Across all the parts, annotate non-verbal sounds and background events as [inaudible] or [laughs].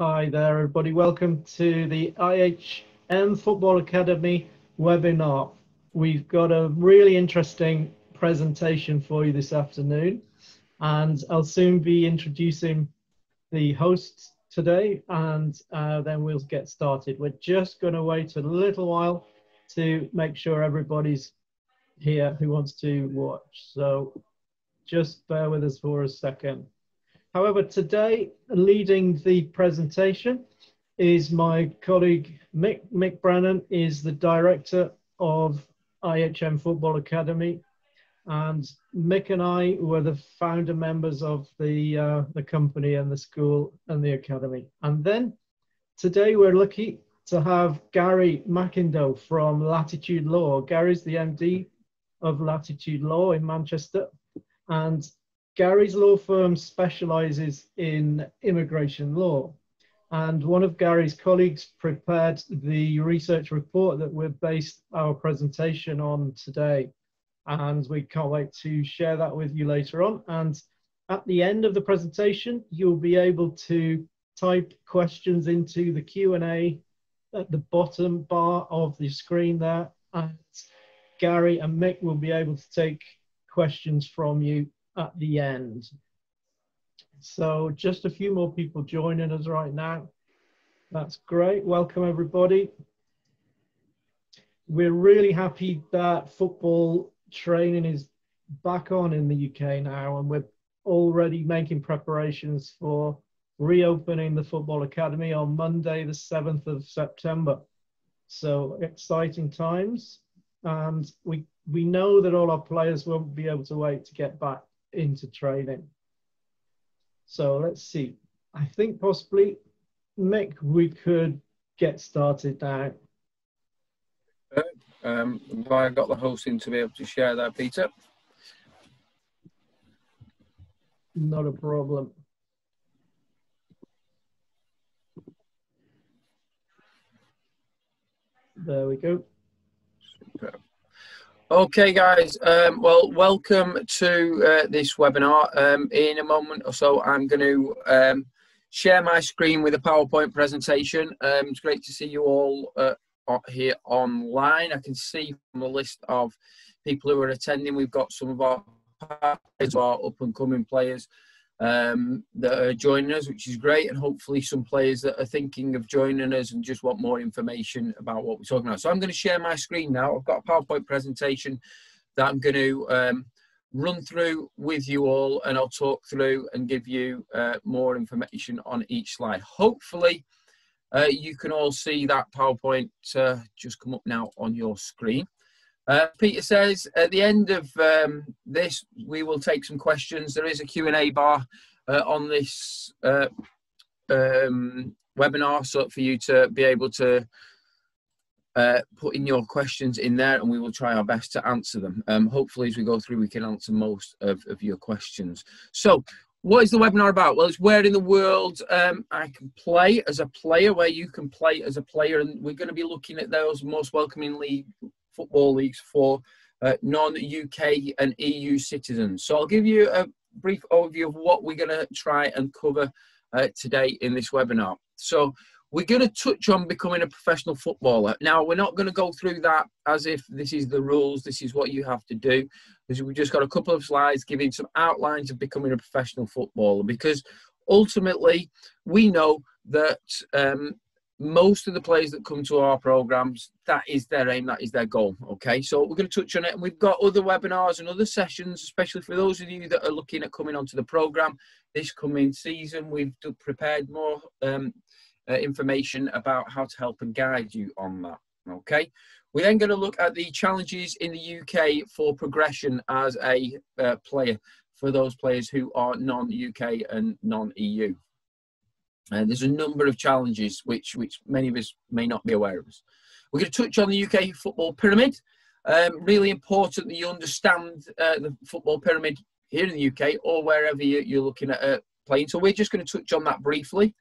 Hi there, everybody. Welcome to the IHM Football Academy webinar. We've got a really interesting presentation for you this afternoon, and I'll soon be introducing the hosts today, and uh, then we'll get started. We're just going to wait a little while to make sure everybody's here who wants to watch. So just bear with us for a second. However, today, leading the presentation is my colleague Mick. Mick Brennan is the director of IHM Football Academy. And Mick and I were the founder members of the, uh, the company and the school and the academy. And then today we're lucky to have Gary McIndoe from Latitude Law. Gary's the MD of Latitude Law in Manchester. And Gary's law firm specializes in immigration law. And one of Gary's colleagues prepared the research report that we've based our presentation on today. And we can't wait to share that with you later on. And at the end of the presentation, you'll be able to type questions into the Q&A at the bottom bar of the screen there. And Gary and Mick will be able to take questions from you at the end. So just a few more people joining us right now. That's great. Welcome everybody. We're really happy that football training is back on in the UK now and we're already making preparations for reopening the Football Academy on Monday, the 7th of September. So exciting times. And we, we know that all our players won't be able to wait to get back into training. So let's see. I think possibly, Mick, we could get started now. Um, have I got the hosting to be able to share that, Peter? Not a problem. There we go. Superb. Okay, guys. Um, well, welcome to uh, this webinar. Um, in a moment or so, I'm going to um, share my screen with a PowerPoint presentation. Um, it's great to see you all uh, here online. I can see from the list of people who are attending, we've got some of our, our up and coming players um, that are joining us, which is great, and hopefully some players that are thinking of joining us and just want more information about what we're talking about. So I'm going to share my screen now. I've got a PowerPoint presentation that I'm going to um, run through with you all, and I'll talk through and give you uh, more information on each slide. Hopefully, uh, you can all see that PowerPoint uh, just come up now on your screen. Uh, Peter says at the end of um, this, we will take some questions. There is a Q&A bar uh, on this uh, um, webinar so for you to be able to uh, put in your questions in there and we will try our best to answer them. Um, hopefully as we go through we can answer most of, of your questions. So what is the webinar about? Well, it's where in the world um, I can play as a player, where you can play as a player, and we're going to be looking at those most welcoming league football leagues for uh, non-UK and EU citizens. So I'll give you a brief overview of what we're going to try and cover uh, today in this webinar. So we're going to touch on becoming a professional footballer. Now, we're not going to go through that as if this is the rules, this is what you have to do, because we've just got a couple of slides giving some outlines of becoming a professional footballer, because ultimately we know that um, most of the players that come to our programs, that is their aim, that is their goal. Okay, so we're going to touch on it, and we've got other webinars and other sessions, especially for those of you that are looking at coming onto the program this coming season. We've prepared more um, uh, information about how to help and guide you on that. Okay, we're then going to look at the challenges in the UK for progression as a uh, player for those players who are non-UK and non-EU. Uh, there's a number of challenges which, which many of us may not be aware of. We're going to touch on the UK football pyramid. Um, really important that you understand uh, the football pyramid here in the UK or wherever you, are looking at uh, playing. So we're just going to touch on that briefly.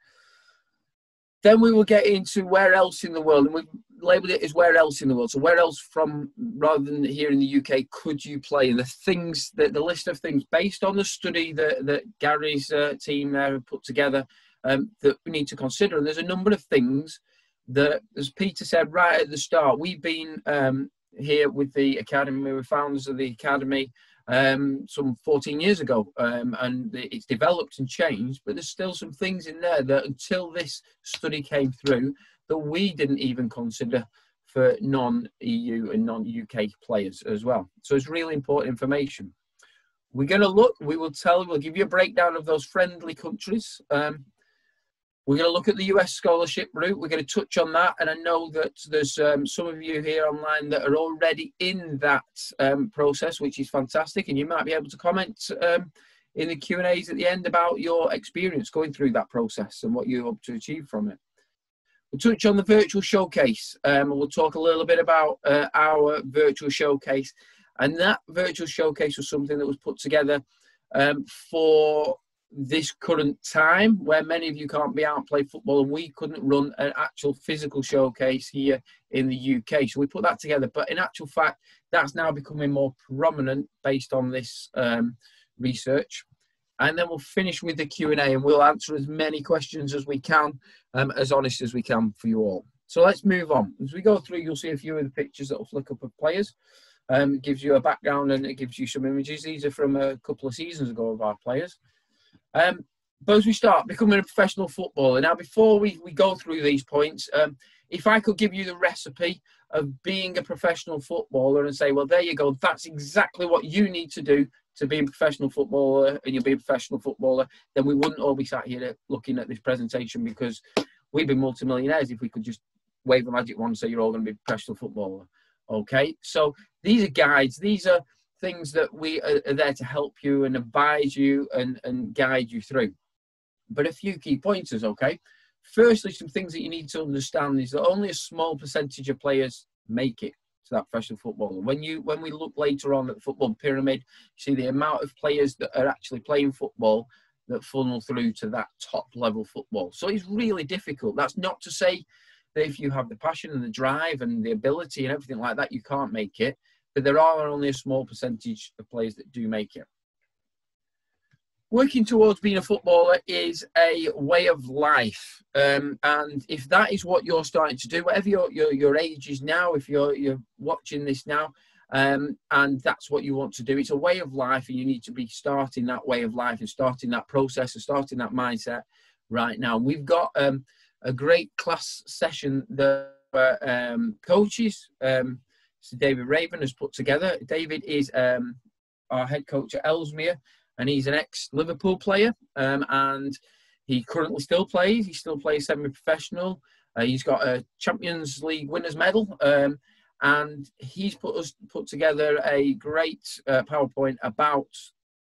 Then we will get into where else in the world, and we've labelled it as where else in the world. So where else from, rather than here in the UK, could you play? And the things, that the list of things based on the study that, that Gary's uh, team there have put together um, that we need to consider. And there's a number of things that, as Peter said right at the start, we've been um, here with the academy, we were founders of the academy um, some 14 years ago, um, and it's developed and changed. But there's still some things in there that, until this study came through, that we didn't even consider for non-EU and non-UK players as well. So it's really important information. We're going to look. We will tell. We'll give you a breakdown of those friendly countries. Um, we're going to look at the US scholarship route. We're going to touch on that. And I know that there's um, some of you here online that are already in that um, process, which is fantastic. And you might be able to comment um, in the Q&As at the end about your experience going through that process and what you hope to achieve from it. We'll touch on the virtual showcase. Um, and we'll talk a little bit about uh, our virtual showcase. And that virtual showcase was something that was put together um, for this current time where many of you can't be out and play football and we couldn't run an actual physical showcase here in the UK. So we put that together. But in actual fact, that's now becoming more prominent based on this um, research. And then we'll finish with the Q&A and we'll answer as many questions as we can, um, as honest as we can for you all. So let's move on. As we go through, you'll see a few of the pictures that will flick up of players. Um, it gives you a background and it gives you some images. These are from a couple of seasons ago of our players. Um, but as we start becoming a professional footballer, now before we, we go through these points, um, if I could give you the recipe of being a professional footballer and say, well, there you go, that's exactly what you need to do to be a professional footballer and you'll be a professional footballer, then we wouldn't all be sat here looking at this presentation because we'd be multimillionaires if we could just wave a magic wand and say you're all going to be a professional footballer. Okay, so these are guides, these are things that we are, are there to help you and advise you and, and guide you through. But a few key pointers, okay? Firstly, some things that you need to understand is that only a small percentage of players make it to that professional footballer. When you when we look later on at the football pyramid, you see the amount of players that are actually playing football that funnel through to that top level football. So it's really difficult. That's not to say that if you have the passion and the drive and the ability and everything like that, you can't make it but there are only a small percentage of players that do make it. Working towards being a footballer is a way of life, um, and if that is what you're starting to do, whatever your your, your age is now, if you're you're watching this now, um, and that's what you want to do, it's a way of life, and you need to be starting that way of life and starting that process and starting that mindset right now. We've got um, a great class session that uh, um, coaches. Um, David Raven has put together. David is um, our head coach at Ellesmere, and he's an ex-Liverpool player, um, and he currently still plays. He still plays semi-professional. Uh, he's got a Champions League winners medal, um, and he's put us put together a great uh, PowerPoint about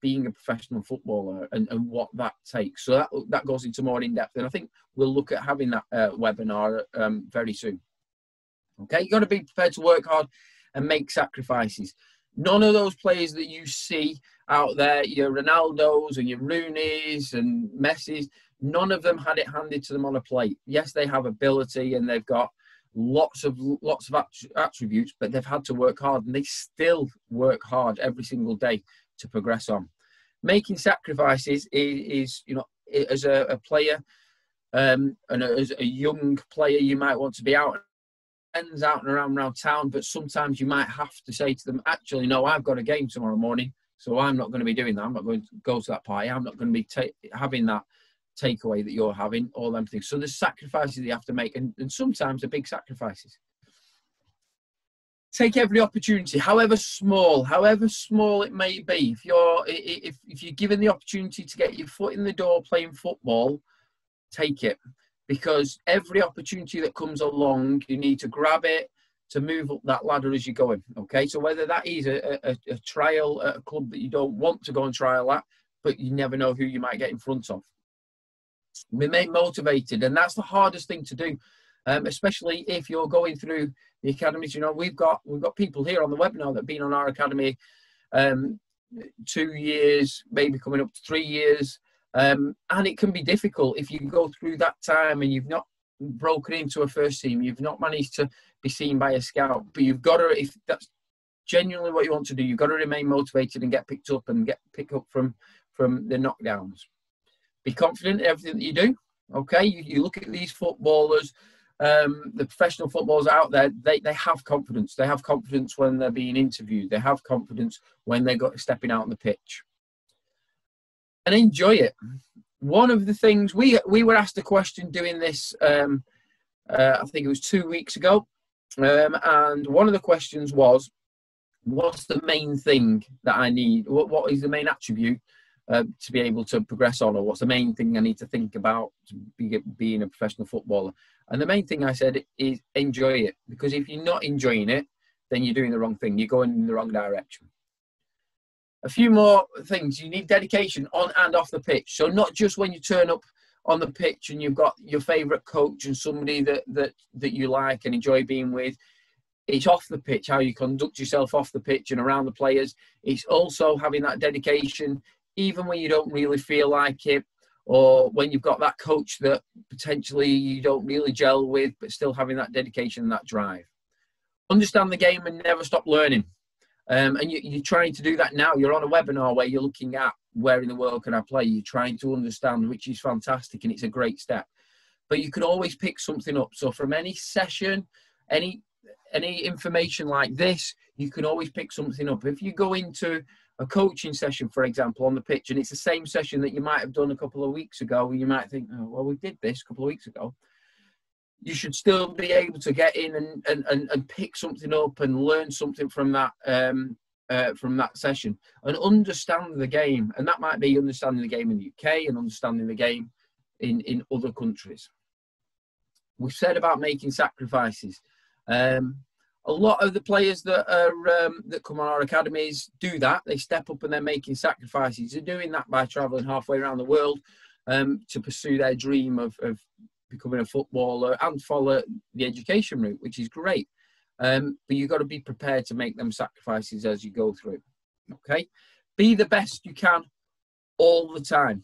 being a professional footballer and, and what that takes. So that that goes into more in depth, and I think we'll look at having that uh, webinar um, very soon. Okay, you've got to be prepared to work hard and make sacrifices. None of those players that you see out there, your Ronaldos and your Rooney's and Messi's, none of them had it handed to them on a plate. Yes, they have ability and they've got lots of lots of attributes, but they've had to work hard and they still work hard every single day to progress on. Making sacrifices is, is you know, as a, a player um, and as a young player, you might want to be out friends out and around around town, but sometimes you might have to say to them, actually, no, I've got a game tomorrow morning, so I'm not going to be doing that. I'm not going to go to that party. I'm not going to be ta- having that takeaway that you're having, all them things. So there's sacrifices you have to make, and, and sometimes they're big sacrifices. Take every opportunity, however small, however small it may be. If you're if if you're given the opportunity to get your foot in the door playing football, take it because every opportunity that comes along, you need to grab it to move up that ladder as you're going. Okay, so whether that is a, a, a trial at a club that you don't want to go and trial at, but you never know who you might get in front of. Remain motivated, and that's the hardest thing to do, um, especially if you're going through the academies. You know, we've got we've got people here on the webinar that have been on our academy um, two years, maybe coming up to three years. Um, and it can be difficult if you go through that time and you've not broken into a first team, you've not managed to be seen by a scout, but you've got to, if that's genuinely what you want to do, you've got to remain motivated and get picked up and get picked up from, from the knockdowns. Be confident in everything that you do. Okay, you, you look at these footballers, um, the professional footballers out there, they, they have confidence. They have confidence when they're being interviewed. They have confidence when they're got, stepping out on the pitch. And enjoy it. One of the things we we were asked a question doing this, um, uh, I think it was two weeks ago, um, and one of the questions was, "What's the main thing that I need? What what is the main attribute uh, to be able to progress on, or what's the main thing I need to think about to be, being a professional footballer? And the main thing I said is enjoy it, because if you're not enjoying it, then you're doing the wrong thing. You're going in the wrong direction. A few more things. You need dedication on and off the pitch. So not just when you turn up on the pitch and you've got your favourite coach and somebody that, that, that you like and enjoy being with. It's off the pitch, how you conduct yourself off the pitch and around the players. It's also having that dedication even when you don't really feel like it, or when you've got that coach that potentially you don't really gel with, but still having that dedication and that drive. Understand the game and never stop learning. Um, and you, are trying to do that now. You're on a webinar where you're looking at where in the world can I play. You're trying to understand, which is fantastic, and it's a great step. But you can always pick something up. So from any session, any any information like this, you can always pick something up. If you go into a coaching session, for example, on the pitch, and it's the same session that you might have done a couple of weeks ago, and you might think, oh, well, we did this a couple of weeks ago. You should still be able to get in and, and, and, and pick something up and learn something from that um, uh, from that session and understand the game. And that might be understanding the game in the UK and understanding the game in, in other countries. We've said about making sacrifices. Um, a lot of the players that are um, that come on our academies do that. They step up and they're making sacrifices. They're doing that by travelling halfway around the world um, to pursue their dream of, of, becoming a footballer and follow the education route, which is great. Um, but you've got to be prepared to make them sacrifices as you go through. Okay, be the best you can all the time.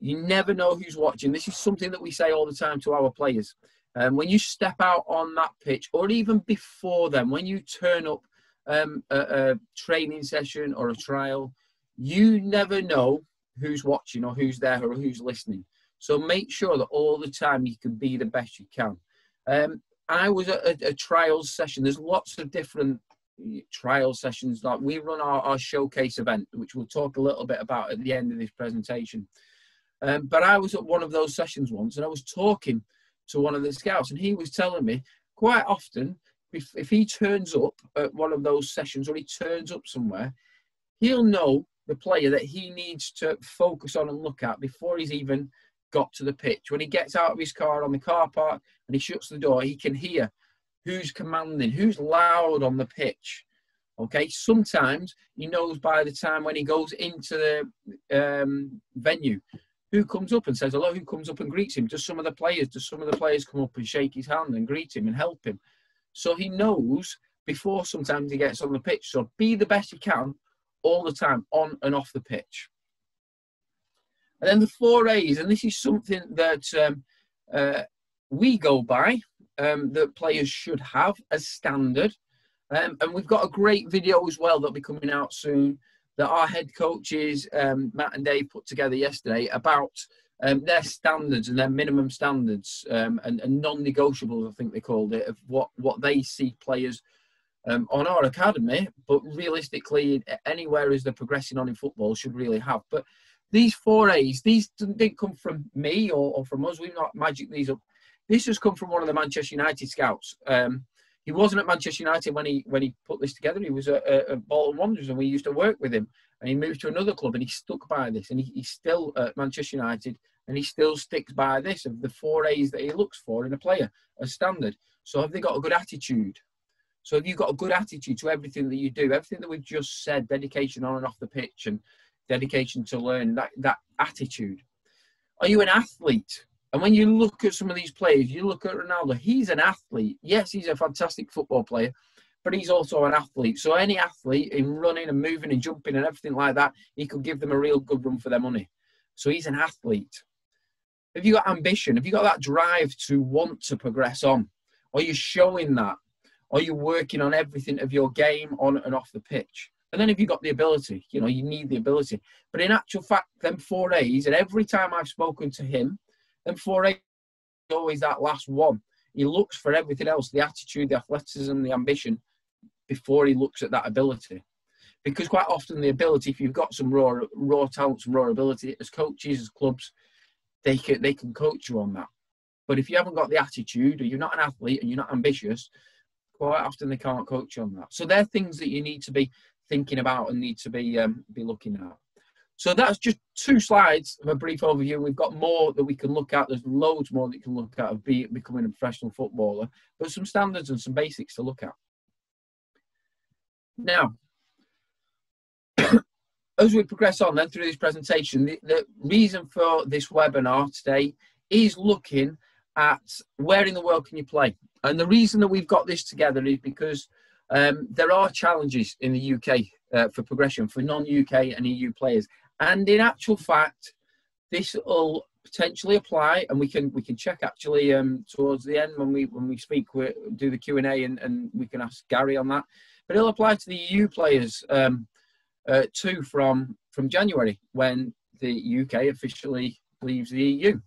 You never know who's watching. This is something that we say all the time to our players. Um, when you step out on that pitch, or even before them, when you turn up um, a, a training session or a trial, you never know who's watching or who's there or who's listening. So make sure that all the time you can be the best you can. Um, I was at a, a trials session. There's lots of different trial sessions. Like we run our, our showcase event, which we'll talk a little bit about at the end of this presentation. Um, but I was at one of those sessions once, and I was talking to one of the scouts, and he was telling me quite often if, if he turns up at one of those sessions or he turns up somewhere, he'll know the player that he needs to focus on and look at before he's even got to the pitch. When he gets out of his car on the car park and he shuts the door, he can hear who's commanding, who's loud on the pitch. Okay, sometimes he knows by the time when he goes into the um, venue who comes up and says hello, who comes up and greets him. Does some of the players, does some of the players come up and shake his hand and greet him and help him? So he knows before sometimes he gets on the pitch. So be the best you can all the time, on and off the pitch. And then the four A's, and this is something that um, uh, we go by, um, that players should have as standard. Um, and we've got a great video as well that'll be coming out soon that our head coaches, um, Matt and Dave, put together yesterday about um, their standards and their minimum standards um, and, and, non-negotiables, I think they called it, of what, what they see players um, on our academy, but realistically, anywhere as they're progressing on in football should really have. But these four A's, these didn't come from me or, or from us. We've not magic these up. This has come from one of the Manchester United scouts. Um, he wasn't at Manchester United when he when he put this together. He was at, at Bolton Wanderers, and we used to work with him. And he moved to another club, and he stuck by this. And he, he's still at Manchester United, and he still sticks by this of the four A's that he looks for in a player as standard. So have they got a good attitude? So have you got a good attitude to everything that you do? Everything that we've just said, dedication on and off the pitch, and dedication to learn that that attitude. Are you an athlete? And when you look at some of these players, you look at Ronaldo, he's an athlete. Yes, he's a fantastic football player, but he's also an athlete. So any athlete in running and moving and jumping and everything like that, he could give them a real good run for their money. So he's an athlete. Have you got ambition? Have you got that drive to want to progress on? Are you showing that? Are you working on everything of your game on and off the pitch? And then if you've got the ability, you know, you need the ability. But in actual fact, them four A's, and every time I've spoken to him, them four A's always that last one. He looks for everything else, the attitude, the athleticism, the ambition, before he looks at that ability. Because quite often the ability, if you've got some raw raw talent, some raw ability, as coaches, as clubs, they can they can coach you on that. But if you haven't got the attitude, or you're not an athlete and you're not ambitious, quite often they can't coach you on that. So they're things that you need to be thinking about and need to be um, be looking at. So that's just two slides of a brief overview. We've got more that we can look at. There's loads more that you can look at of be, becoming a professional footballer, but some standards and some basics to look at. Now, [coughs] as we progress on then through this presentation, the, the reason for this webinar today is looking at where in the world can you play. And the reason that we've got this together is because um, there are challenges in the UK uh, for progression for non-UK and EU players. And in actual fact, this will potentially apply, and we can we can check actually um, towards the end when we when we speak, we do the Q and A, and we can ask Gary on that. But it'll apply to the EU players um, uh, too from from January when the UK officially leaves the EU.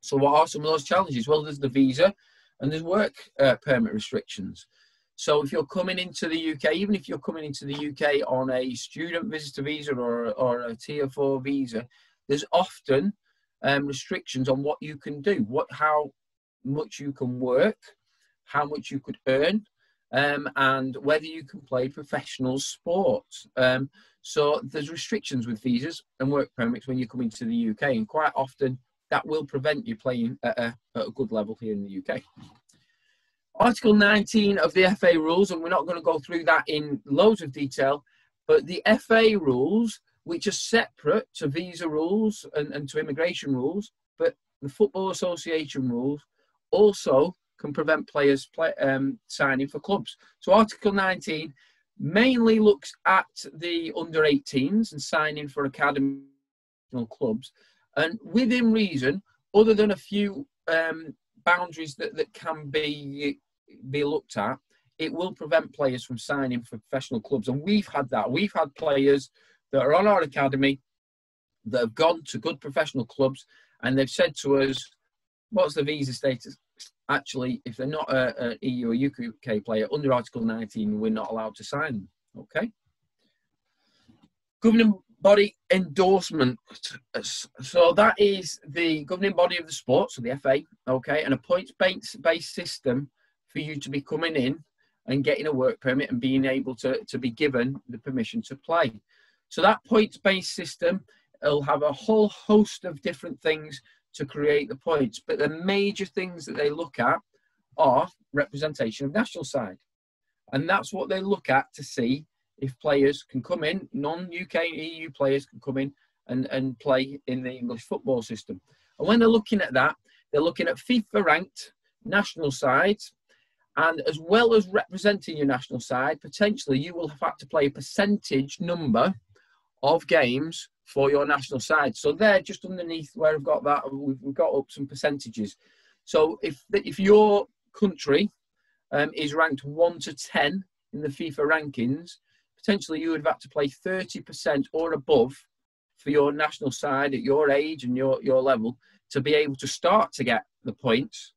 So what are some of those challenges? Well, there's the visa and there's work uh, permit restrictions. So if you're coming into the UK, even if you're coming into the UK on a student visitor visa or, or a tier four visa, there's often um, restrictions on what you can do, what how much you can work, how much you could earn, um, and whether you can play professional sports. Um, so there's restrictions with visas and work permits when you come into the UK, and quite often that will prevent you playing at a, at a good level here in the UK. Article 19 of the FA rules, and we're not going to go through that in loads of detail, but the FA rules, which are separate to visa rules and, and to immigration rules, but the Football Association rules also can prevent players play, um, signing for clubs. So Article 19 mainly looks at the under 18s and signing for academy clubs, and within reason, other than a few um, boundaries that, that can be be looked at, it will prevent players from signing for professional clubs. And we've had that. We've had players that are on our academy that have gone to good professional clubs and they've said to us, what's the visa status? Actually, if they're not an EU or UK player under Article 19, we're not allowed to sign them. Okay. Governing body endorsement. So that is the governing body of the sport, so the FA, okay, and a points-based system for you to be coming in and getting a work permit and being able to, to be given the permission to play. So that points-based system will have a whole host of different things to create the points, but the major things that they look at are representation of national side. And that's what they look at to see if players can come in, non-UK EU players can come in and, and play in the English football system. And when they're looking at that, they're looking at FIFA ranked national sides. And as well as representing your national side, potentially you will have had to play a percentage number of games for your national side. So there, just underneath where I've got that, we've, got up some percentages. So if if your country um, is ranked one to ten in the FIFA rankings, potentially you would have had to play 30% or above for your national side at your age and your, your level to be able to start to get the points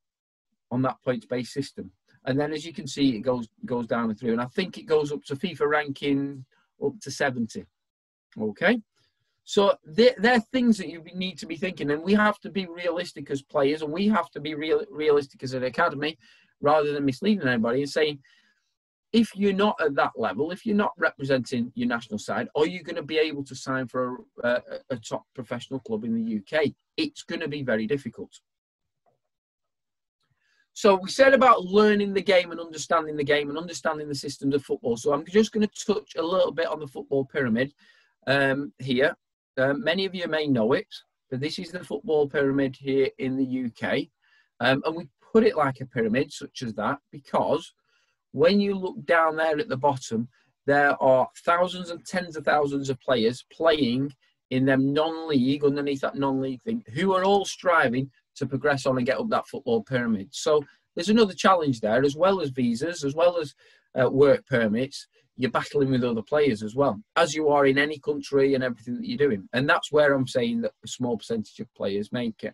on that points based system. And then as you can see, it goes goes down and through. And I think it goes up to FIFA ranking up to 70. Okay. So they're, they're things that you need to be thinking, and we have to be realistic as players, and we have to be real, realistic as an academy, rather than misleading anybody and saying if you're not at that level, if you're not representing your national side, are you going to be able to sign for a, a, a top professional club in the UK? It's going to be very difficult. So we said about learning the game and understanding the game and understanding the systems of football. So I'm just going to touch a little bit on the football pyramid um, here. Um, many of you may know it, but this is the football pyramid here in the UK. Um, and we put it like a pyramid, such as that, because when you look down there at the bottom, there are thousands and tens of thousands of players playing in them non-league underneath that non-league thing who are all striving to progress on and get up that football pyramid. So there's another challenge there as well as visas as well as uh, work permits you're battling with other players as well as you are in any country and everything that you're doing. And that's where i'm saying that a small percentage of players make it.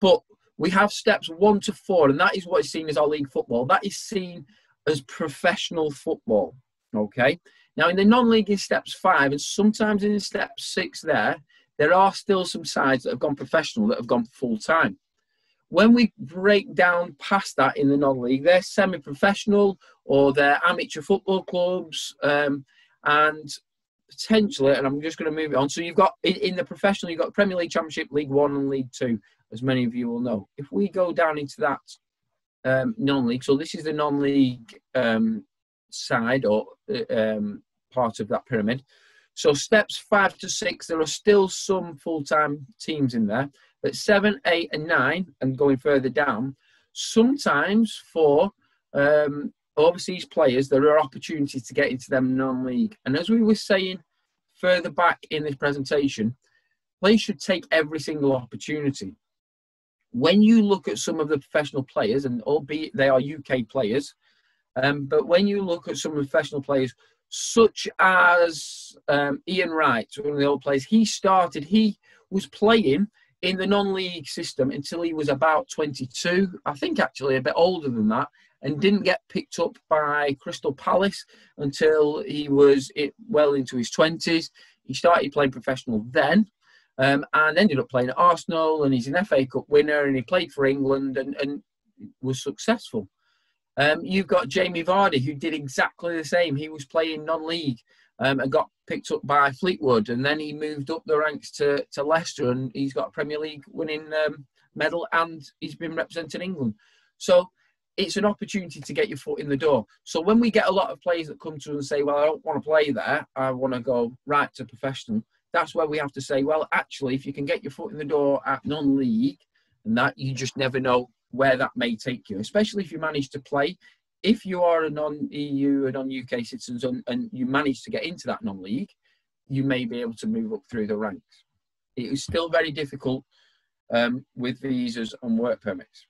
But we have steps one to four, and that is what is seen as our league football. That is seen as professional football. Okay. Now, in the non-league, in steps five, and sometimes in step six, there there are still some sides that have gone professional that have gone full time. When we break down past that in the non-league, they're semi-professional or they're amateur football clubs, um, and potentially, and I'm just going to move it on. So you've got in, the professional, you've got Premier League, Championship, League One, and League Two, as many of you will know. If we go down into that um, non-league, so this is the non-league um, side or uh, um, part of that pyramid. So steps five to six, there are still some full-time teams in there, but seven, eight, and nine, and going further down, sometimes for um, overseas players, there are opportunities to get into them non-league. And as we were saying further back in this presentation, players should take every single opportunity. When you look at some of the professional players, and albeit they are UK players, um, but when you look at some professional players, such as um, Ian Wright, one of the old players, he started, he was playing in the non-league system until he was about 22. I think actually a bit older than that and didn't get picked up by Crystal Palace until he was well into his 20s. He started playing professional then um, and ended up playing at Arsenal and he's an FA Cup winner and he played for England and, and was successful. Um, you've got Jamie Vardy who did exactly the same. He was playing non-league um, and got picked up by Fleetwood and then he moved up the ranks to, to Leicester and he's got a Premier League winning um, medal and he's been representing England. So it's an opportunity to get your foot in the door. So when we get a lot of players that come to us and say, "Well, I don't want to play there. I want to go right to professional," that's where we have to say, "Well, actually, if you can get your foot in the door at non-league, and that you just never know where that may take you, especially if you manage to play." If you are a non-EU or non-UK citizen, and, you manage to get into that non-league, you may be able to move up through the ranks. It is still very difficult um, with visas and work permits.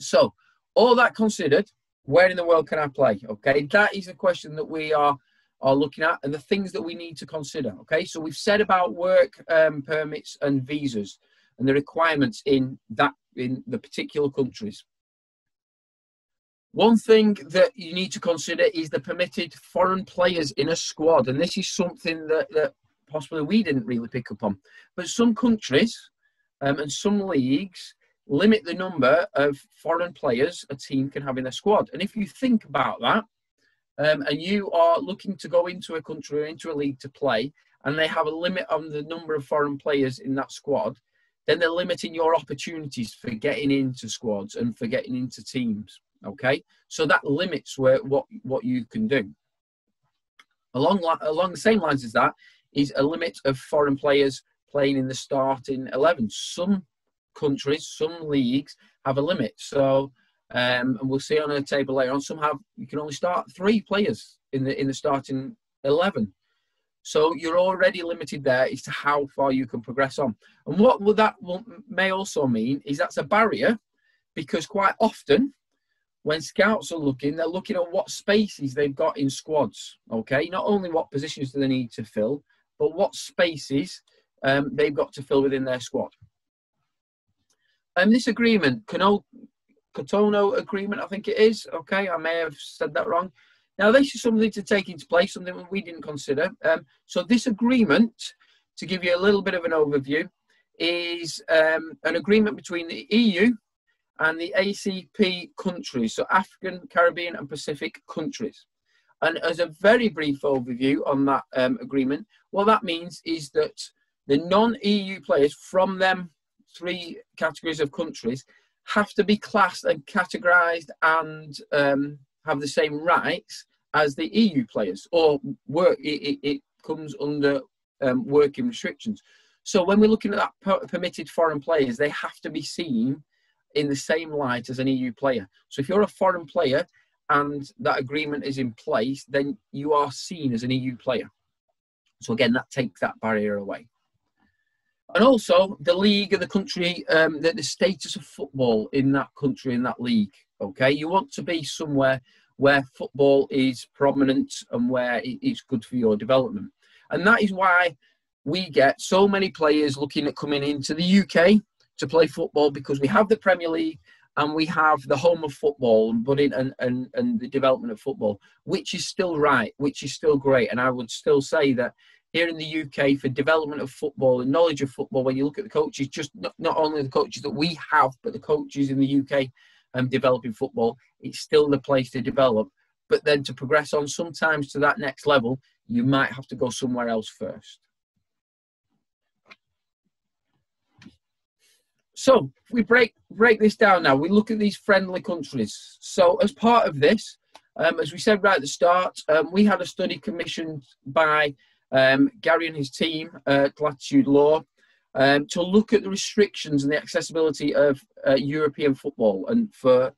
So all that considered, where in the world can I play? Okay, that is the question that we are are looking at and the things that we need to consider. Okay, so we've said about work um, permits and visas and the requirements in that in the particular countries. One thing that you need to consider is the permitted foreign players in a squad, and this is something that, that possibly we didn't really pick up on. But some countries um, and some leagues limit the number of foreign players a team can have in their squad. And if you think about that, um, and you are looking to go into a country or into a league to play, and they have a limit on the number of foreign players in that squad, then they're limiting your opportunities for getting into squads and for getting into teams. Okay, so that limits where what what you can do. Along along the same lines as that is a limit of foreign players playing in the starting eleven. Some countries, some leagues have a limit. So, um, and we'll see on a table later on. Some have you can only start three players in the in the starting eleven. So you're already limited there as to how far you can progress on. And what will that will, may also mean is that's a barrier, because quite often when scouts are looking, they're looking at what spaces they've got in squads. Okay, not only what positions do they need to fill, but what spaces um, they've got to fill within their squad. Um, this agreement, Cano, Cotonou agreement, I think it is. Okay, I may have said that wrong. Now, this is something to take into place, something we didn't consider. Um, so, this agreement, to give you a little bit of an overview, is um, an agreement between the EU and the ACP countries, so African, Caribbean, and Pacific countries. And as a very brief overview on that um, agreement, what that means is that the non EU players from them three categories of countries have to be classed and categorized and um, have the same rights as the EU players, or work. It, it, it comes under um, working restrictions. So when we're looking at that permitted foreign players, they have to be seen in the same light as an EU player. So if you're a foreign player and that agreement is in place, then you are seen as an EU player. So again, that takes that barrier away and also the league of the country, um, the, the status of football in that country, in that league. Okay, you want to be somewhere where football is prominent and where it's good for your development, and that is why we get so many players looking at coming into the UK to play football because we have the Premier League and we have the home of football and and, and, and the development of football, which is still right, which is still great. And I would still say that here in the UK for development of football and knowledge of football, when you look at the coaches, just not, not only the coaches that we have, but the coaches in the UK um, developing football, it's still the place to develop. But then to progress on sometimes to that next level, you might have to go somewhere else first. So we break break this down now. We look at these friendly countries. So as part of this, um, as we said right at the start, um, we had a study commissioned by um, Gary and his team at Latitude Law um, to look at the restrictions and the accessibility of uh, European football and for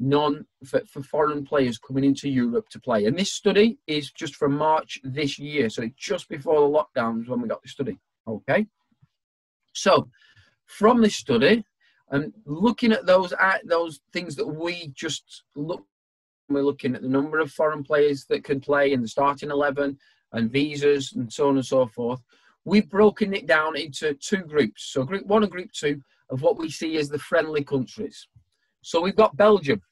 non for, for foreign players coming into Europe to play. And this study is just from March this year, so just before the lockdowns when we got the study. Okay, so from this study and looking at those at those things that we just look we're looking at the number of foreign players that can play in the starting 11 and visas and so on and so forth we've broken it down into two groups. So group one and group two of what we see as the friendly countries. So we've got belgium.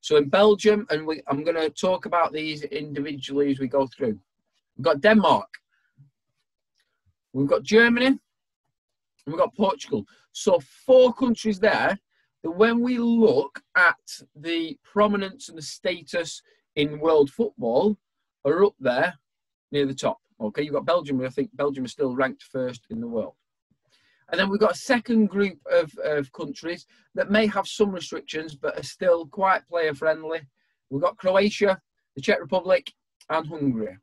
So in belgium and we, i'm going to talk about these individually as we go through. We've got denmark. We've got germany. We've got Portugal. So four countries there that when we look at the prominence and the status in world football are up there near the top. Okay, you've got Belgium, I think Belgium is still ranked first in the world. And then we've got a second group of, of countries that may have some restrictions but are still quite player friendly. We've got Croatia, the Czech Republic, and Hungary.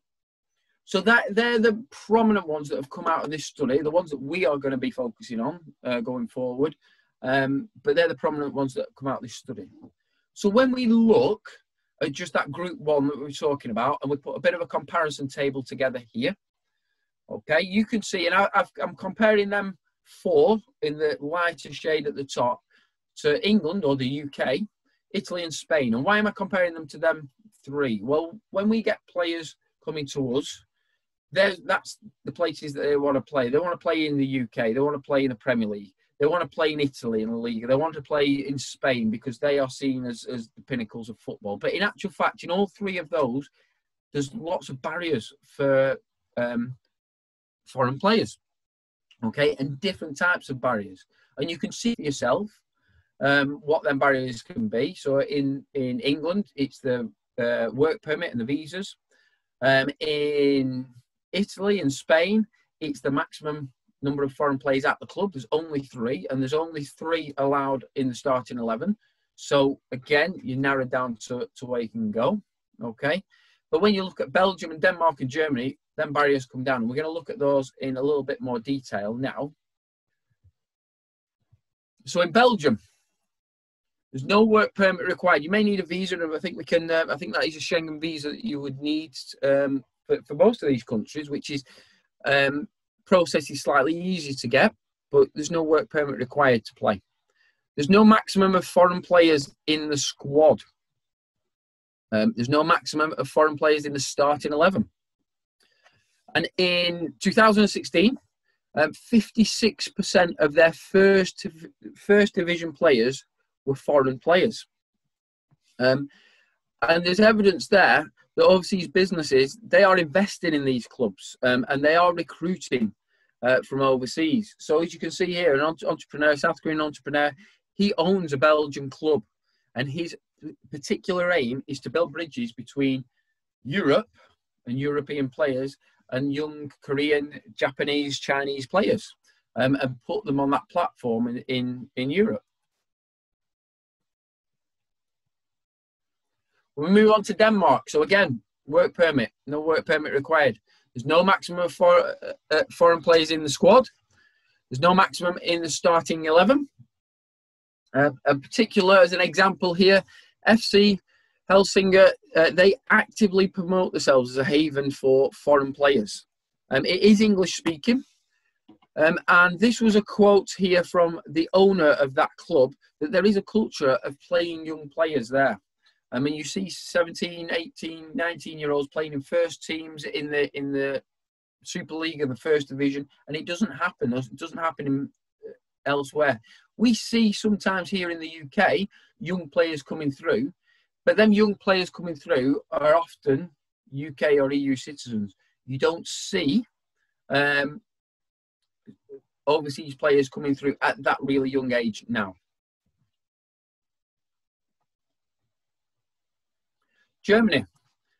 So that they're the prominent ones that have come out of this study, the ones that we are going to be focusing on uh, going forward. Um, but they're the prominent ones that come out of this study. So when we look Uh, just that group one that we were talking about, and we put a bit of a comparison table together here, okay, you can see, and I, am comparing them four in the lighter shade at the top to England or the UK, Italy, and Spain. And why am I comparing them to them three? Well, when we get players coming to us that's the places that they want to play. They want to play in the UK. They want to play in the Premier League. They want to play in Italy in the league. They want to play in Spain because they are seen as, as the pinnacles of football. But in actual fact, in all three of those, there's lots of barriers for um, foreign players. Okay, and different types of barriers, and you can see yourself um, what them barriers can be. So in in England, it's the uh, work permit and the visas. Um, in Italy and Spain, it's the maximum number of foreign players at the club. There's only three, and there's only three allowed in the starting 11. So again, you narrow down to, to where you can go. Okay. But when you look at Belgium and Denmark and Germany, then barriers come down. We're going to look at those in a little bit more detail now. So in Belgium, there's no work permit required. You may need a visa, and I think we can. Uh, I think that is a Schengen visa that you would need um, for, for most of these countries, which is um, process is slightly easier to get, but there's no work permit required to play. There's no maximum of foreign players in the squad. Um, there's no maximum of foreign players in the starting 11. And in 2016, um, 56% of their first first division players were foreign players. Um, and there's evidence there that overseas businesses they are investing in these clubs um, and they are recruiting uh, from overseas. So as you can see here, an entrepreneur, South Korean entrepreneur, he owns a Belgian club, and his particular aim is to build bridges between Europe and European players and young Korean, Japanese, Chinese players, um, and put them on that platform in, in, in Europe. We move on to Denmark. So again, work permit, no work permit required. There's no maximum for uh, uh, foreign players in the squad. There's no maximum in the starting 11. Uh, in particular, as an example here, FC Helsingør, uh, they actively promote themselves as a haven for foreign players. Um, it is English speaking. Um, and this was a quote here from the owner of that club that there is a culture of playing young players there. I mean, you see 17, 18, 19 year olds playing in first teams in the in the Super League and the First Division, and it doesn't happen. It doesn't happen in, elsewhere. We see sometimes here in the UK young players coming through, but them young players coming through are often UK or EU citizens. You don't see um, overseas players coming through at that really young age now. Germany.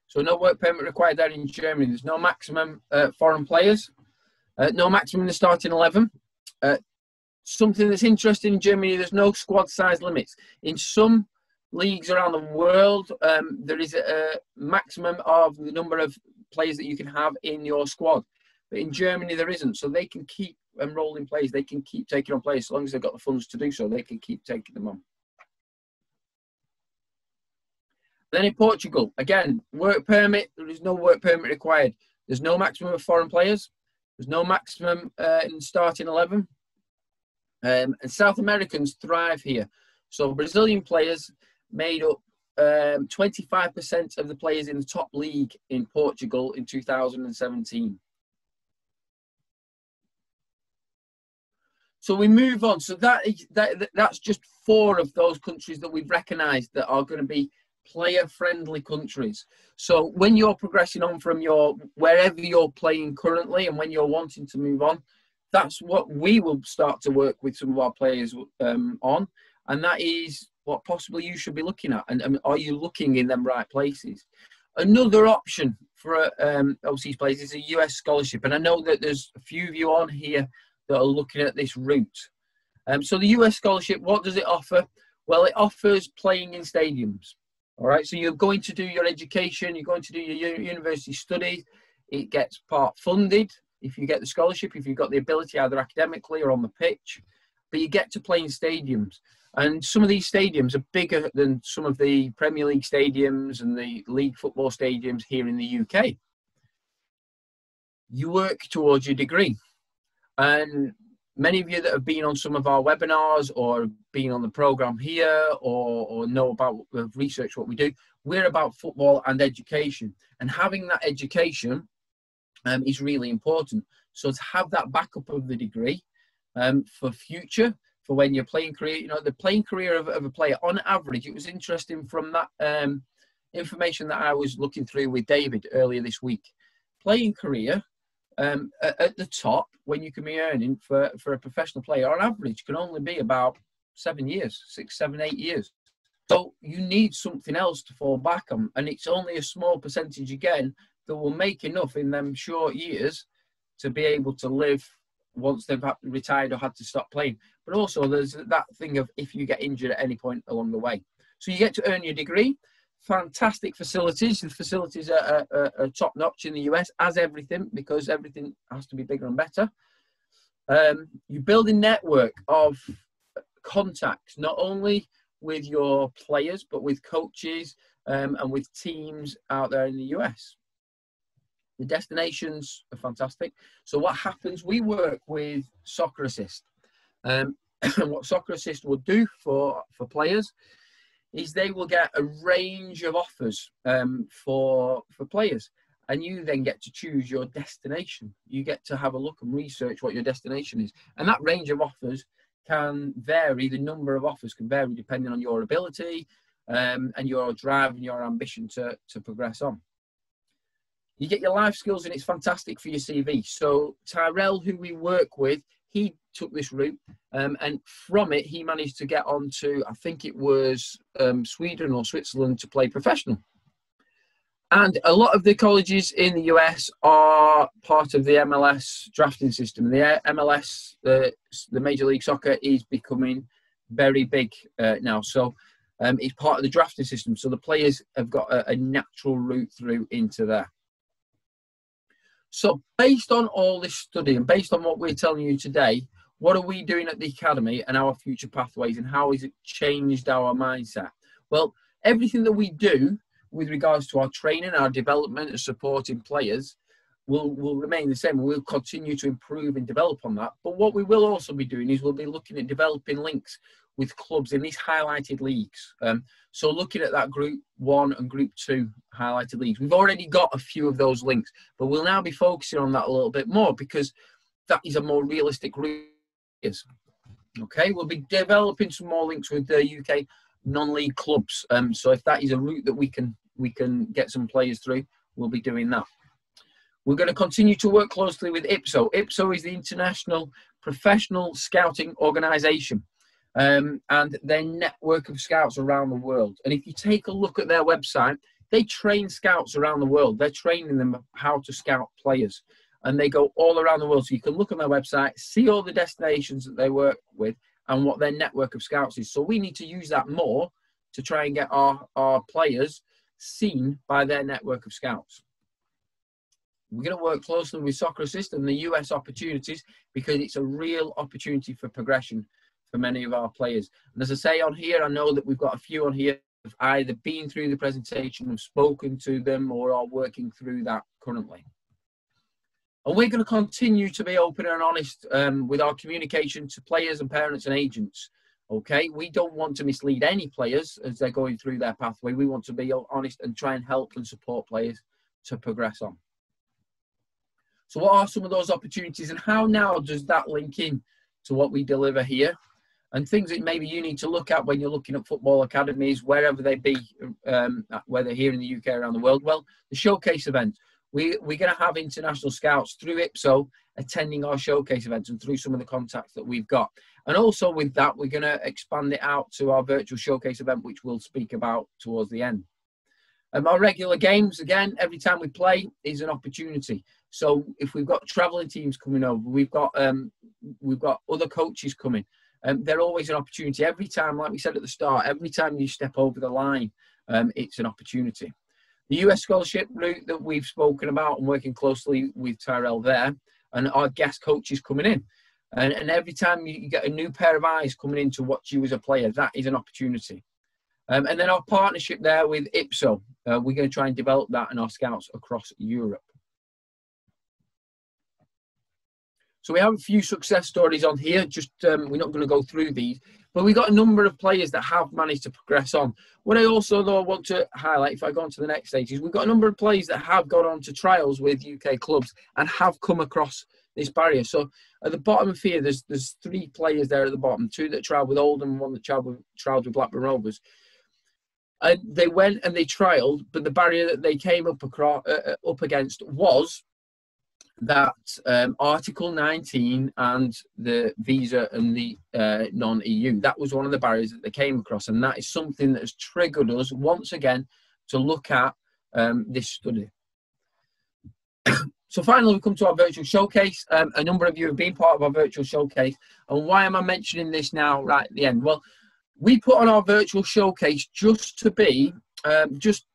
So no work permit required there in Germany. There's no maximum uh, foreign players, uh, no maximum in the starting 11. Uh, something that's interesting in Germany, there's no squad size limits. In some leagues around the world, um, there is a, a maximum of the number of players that you can have in your squad. But in Germany, there isn't. So they can keep enrolling players. They can keep taking on players as long as they've got the funds to do so. They can keep taking them on. Then in Portugal, again, work permit. There is no work permit required. There's no maximum of foreign players. There's no maximum uh, in starting 11. Um, and South Americans thrive here. So Brazilian players made up um, 25% of the players in the top league in Portugal in 2017. So we move on. So that, that that's just four of those countries that we've recognised that are going to be player-friendly countries. So when you're progressing on from your wherever you're playing currently, and when you're wanting to move on, that's what we will start to work with some of our players um, on, and that is what possibly you should be looking at, and, and are you looking in them right places? Another option for um, overseas players is a US scholarship, and I know that there's a few of you on here that are looking at this route. Um, so the US scholarship, what does it offer? Well, it offers playing in stadiums. All right, so you're going to do your education, you're going to do your university studies. It gets part funded if you get the scholarship, if you've got the ability either academically or on the pitch, but you get to play in stadiums. And some of these stadiums are bigger than some of the Premier League stadiums and the league football stadiums here in the UK. You work towards your degree. And many of you that have been on some of our webinars or been on the program here or, or know about uh, research what we do, we're about football and education. And having that education um, is really important. So to have that backup of the degree um, for future, for when you're playing career, you know, the playing career of, of a player on average, it was interesting from that um, information that I was looking through with David earlier this week. Playing career um, at, at, the top, when you can be earning for, for a professional player, on average, can only be about seven years, six, seven, eight years. So you need something else to fall back on, and it's only a small percentage again that will make enough in them short years to be able to live once they've retired or had to stop playing. But also, there's that thing of if you get injured at any point along the way. So you get to earn your degree, fantastic facilities. The facilities are, are, are, top notch in the US, as everything, because everything has to be bigger and better. Um, you build a network of contacts, not only with your players, but with coaches um, and with teams out there in the US. The destinations are fantastic. So, what happens? We work with Soccer Assist. Um, [clears throat] what Soccer Assist will do for, for players is they will get a range of offers um, for for players, and you then get to choose your destination. You get to have a look and research what your destination is, and that range of offers can vary. The number of offers can vary depending on your ability um, and your drive and your ambition to to progress on. You get your life skills, and it's fantastic for your CV. So Tyrell, who we work with, he took this route, um, and from it, he managed to get on to, I think it was um, Sweden or Switzerland to play professional. And a lot of the colleges in the US are part of the MLS drafting system. The MLS, the, the Major League Soccer, is becoming very big uh, now. So um, it's part of the drafting system. So the players have got a, a natural route through into there. So, based on all this study and based on what we're telling you today, what are we doing at the academy and our future pathways, and how has it changed our mindset? Well, everything that we do with regards to our training, our development, and supporting players will will remain the same. We'll continue to improve and develop on that. But what we will also be doing is we'll be looking at developing links with clubs in these highlighted leagues. Um, so looking at that Group One and Group Two highlighted leagues, we've already got a few of those links, but we'll now be focusing on that a little bit more because that is a more realistic route. Okay, we'll be developing some more links with the UK non-league clubs. Um, so if that is a route that we can we can get some players through, we'll be doing that. We're going to continue to work closely with IPSO. IPSO is the International Professional Scouting Organisation um, and their network of scouts around the world. And if you take a look at their website, they train scouts around the world. They're training them how to scout players. And they go all around the world. So you can look on their website, see all the destinations that they work with, and what their network of scouts is. So we need to use that more to try and get our, our players seen by their network of scouts. We're going to work closely with Soccer Assist and the US opportunities because it's a real opportunity for progression for many of our players. And as I say on here, I know that we've got a few on here have either been through the presentation, have spoken to them, or are working through that currently. And we're going to continue to be open and honest um, with our communication to players and parents and agents. Okay, we don't want to mislead any players as they're going through their pathway. We want to be honest and try and help and support players to progress on. So, what are some of those opportunities, and how now does that link in to what we deliver here? And things that maybe you need to look at when you're looking at football academies, wherever they be, um, whether here in the UK or around the world. Well, the showcase event we, we're going to have international scouts through IPSO attending our showcase events and through some of the contacts that we've got. And also with that, we're going to expand it out to our virtual showcase event, which we'll speak about towards the end. Um, our regular games, again, every time we play is an opportunity. So if we've got travelling teams coming over, we've got um, we've got other coaches coming. Um, they're always an opportunity. Every time, like we said at the start, every time you step over the line, um, it's an opportunity. The US scholarship route that we've spoken about and working closely with Tyrell there, and our guest coaches coming in. And, and every time you get a new pair of eyes coming in to watch you as a player, that is an opportunity. Um, and then our partnership there with IPSO, uh, we're going to try and develop that and our scouts across Europe. So we have a few success stories on here. Just um, we're not going to go through these, but we've got a number of players that have managed to progress on. What I also though want to highlight, if I go on to the next stage, is we've got a number of players that have gone on to trials with UK clubs and have come across this barrier. So at the bottom of here, there's there's three players there at the bottom, two that trialled with Oldham one that trialled with, trialled with Blackburn Rovers. And they went and they trialled, but the barrier that they came up across, uh, uh up against was that um, Article 19 and the visa and the uh, non EU, that was one of the barriers that they came across. And that is something that has triggered us once again to look at um, this study. so finally, we come to our virtual showcase. Um, a number of you have been part of our virtual showcase. And why am I mentioning this now right at the end? Well, we put on our virtual showcase just to be um, just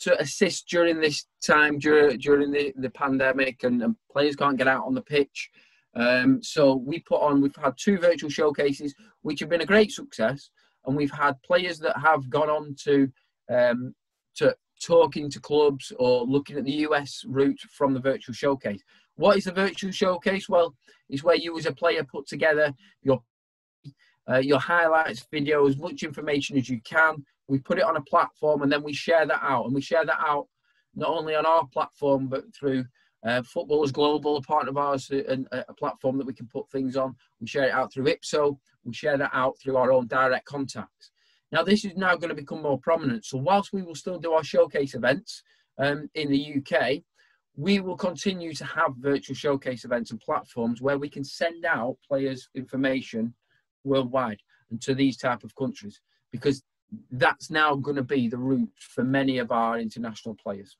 to assist during this time during during the, the pandemic and, and players can't get out on the pitch. Um, so we put on we've had two virtual showcases which have been a great success, and we've had players that have gone on to um, to talking to clubs or looking at the US route from the virtual showcase. What is a virtual showcase? Well, it's where you as a player put together your uh, your highlights video, as much information as you can we put it on a platform and then we share that out. And we share that out not only on our platform but through uh, footballers global a part of ours uh, and a platform that we can put things on. We share it out through ipso. We share that out through our own direct contacts. Now this is now going to become more prominent. So whilst we will still do our showcase events um, in the uk we will continue to have virtual showcase events and platforms where we can send out players information worldwide and to these type of countries. Because that's now going to be the route for many of our international players.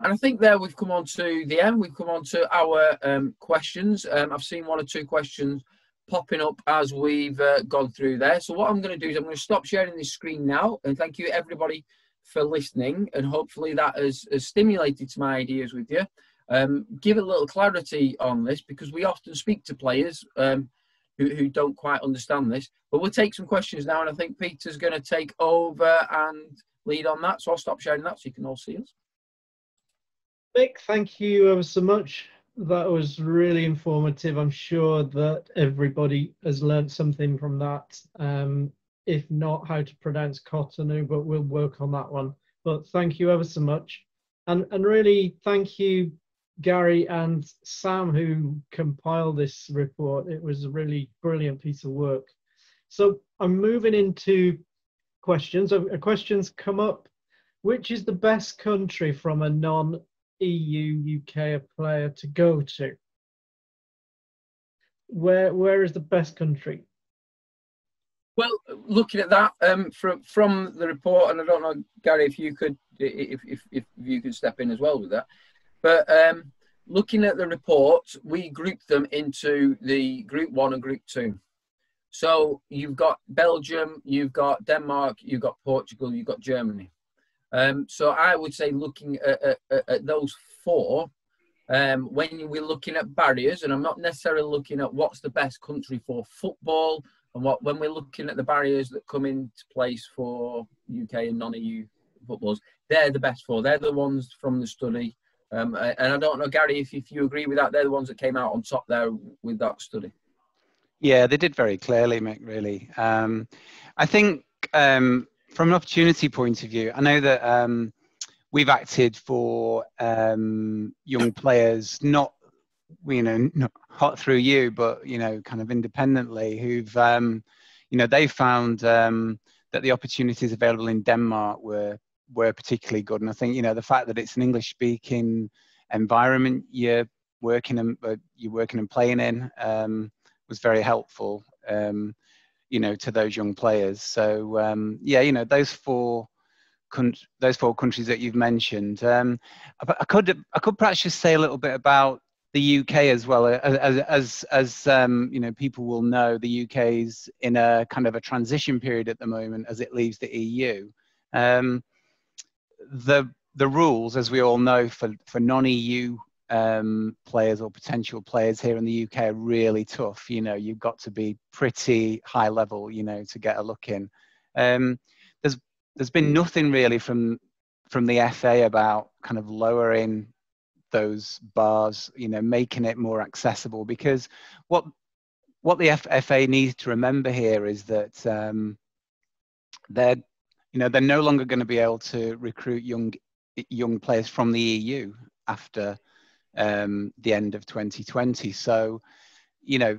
And I think there we've come on to the end. We've come on to our um, questions. Um, I've seen one or two questions popping up as we've uh, gone through there. So what I'm going to do is I'm going to stop sharing this screen now. And thank you everybody for listening. And hopefully that has, has stimulated some ideas with you. Um, give a little clarity on this because we often speak to players um, who, who don't quite understand this. But we'll take some questions now, and I think Peter's going to take over and lead on that. So I'll stop sharing that so you can all see us. Mick, thank you ever so much. That was really informative. I'm sure that everybody has learned something from that. Um, if not, how to pronounce Cotonou, but we'll work on that one. But thank you ever so much. And, and really, thank you Gary and Sam who compiled this report. It was a really brilliant piece of work. So I'm moving into questions. A Questions come up. Which is the best country from a non-EU UK player to go to? Where where is the best country? Well, looking at that um, from from the report, and I don't know, Gary, if you could if if, if you could step in as well with that, but um, looking at the report, we grouped them into the group one and group two. So you've got Belgium, you've got Denmark, you've got Portugal, you've got Germany. Um, so I would say looking at, at, at those four, um, when we're looking at barriers, and I'm not necessarily looking at what's the best country for football, and what when we're looking at the barriers that come into place for UK and non-EU footballs, they're the best four. They're the ones from the study. Um, and I don't know, Gary, if, if you agree with that, they're the ones that came out on top there with that study. Yeah, they did very clearly, Mick, really. Um, I think um, from an opportunity point of view, I know that um, we've acted for um, young players, not you know not hot through you, but you know kind of independently, who've um, you know they found that the opportunities available in Denmark were were particularly good, and I think you know the fact that it's an English speaking environment you're working and uh, you're working and playing in um, was very helpful. Um, you know, to those young players. So um, yeah, you know, those four those four countries that you've mentioned. Um, I, could I could perhaps just say a little bit about the UK as well. As as as um, you know, people will know, the UK is in a kind of a transition period at the moment as it leaves the EU. Um, the the rules, as we all know, for for non-EU um, players or potential players here in the UK are really tough. You know, you've got to be pretty high level, you know, to get a look in. Um, there's there's been nothing really from from the FA about kind of lowering those bars, you know, making it more accessible because what what the FA needs to remember here is that um, they're you know they're no longer going to be able to recruit young young players from the EU after um, the end of 2020. So, you know,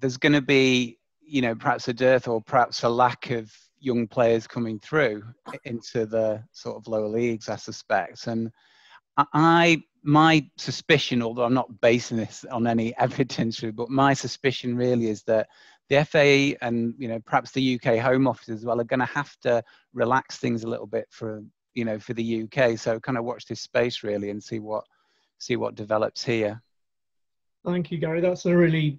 there's going to be, you know, perhaps a dearth or perhaps a lack of young players coming through into the sort of lower leagues, I suspect. And I, my suspicion, although I'm not basing this on any [laughs] evidence, but my suspicion really is that the FA and you know perhaps the UK Home Office as well are going to have to relax things a little bit for you know for the UK. So kind of watch this space really and see what see what develops here. Thank you, Gary. That's a really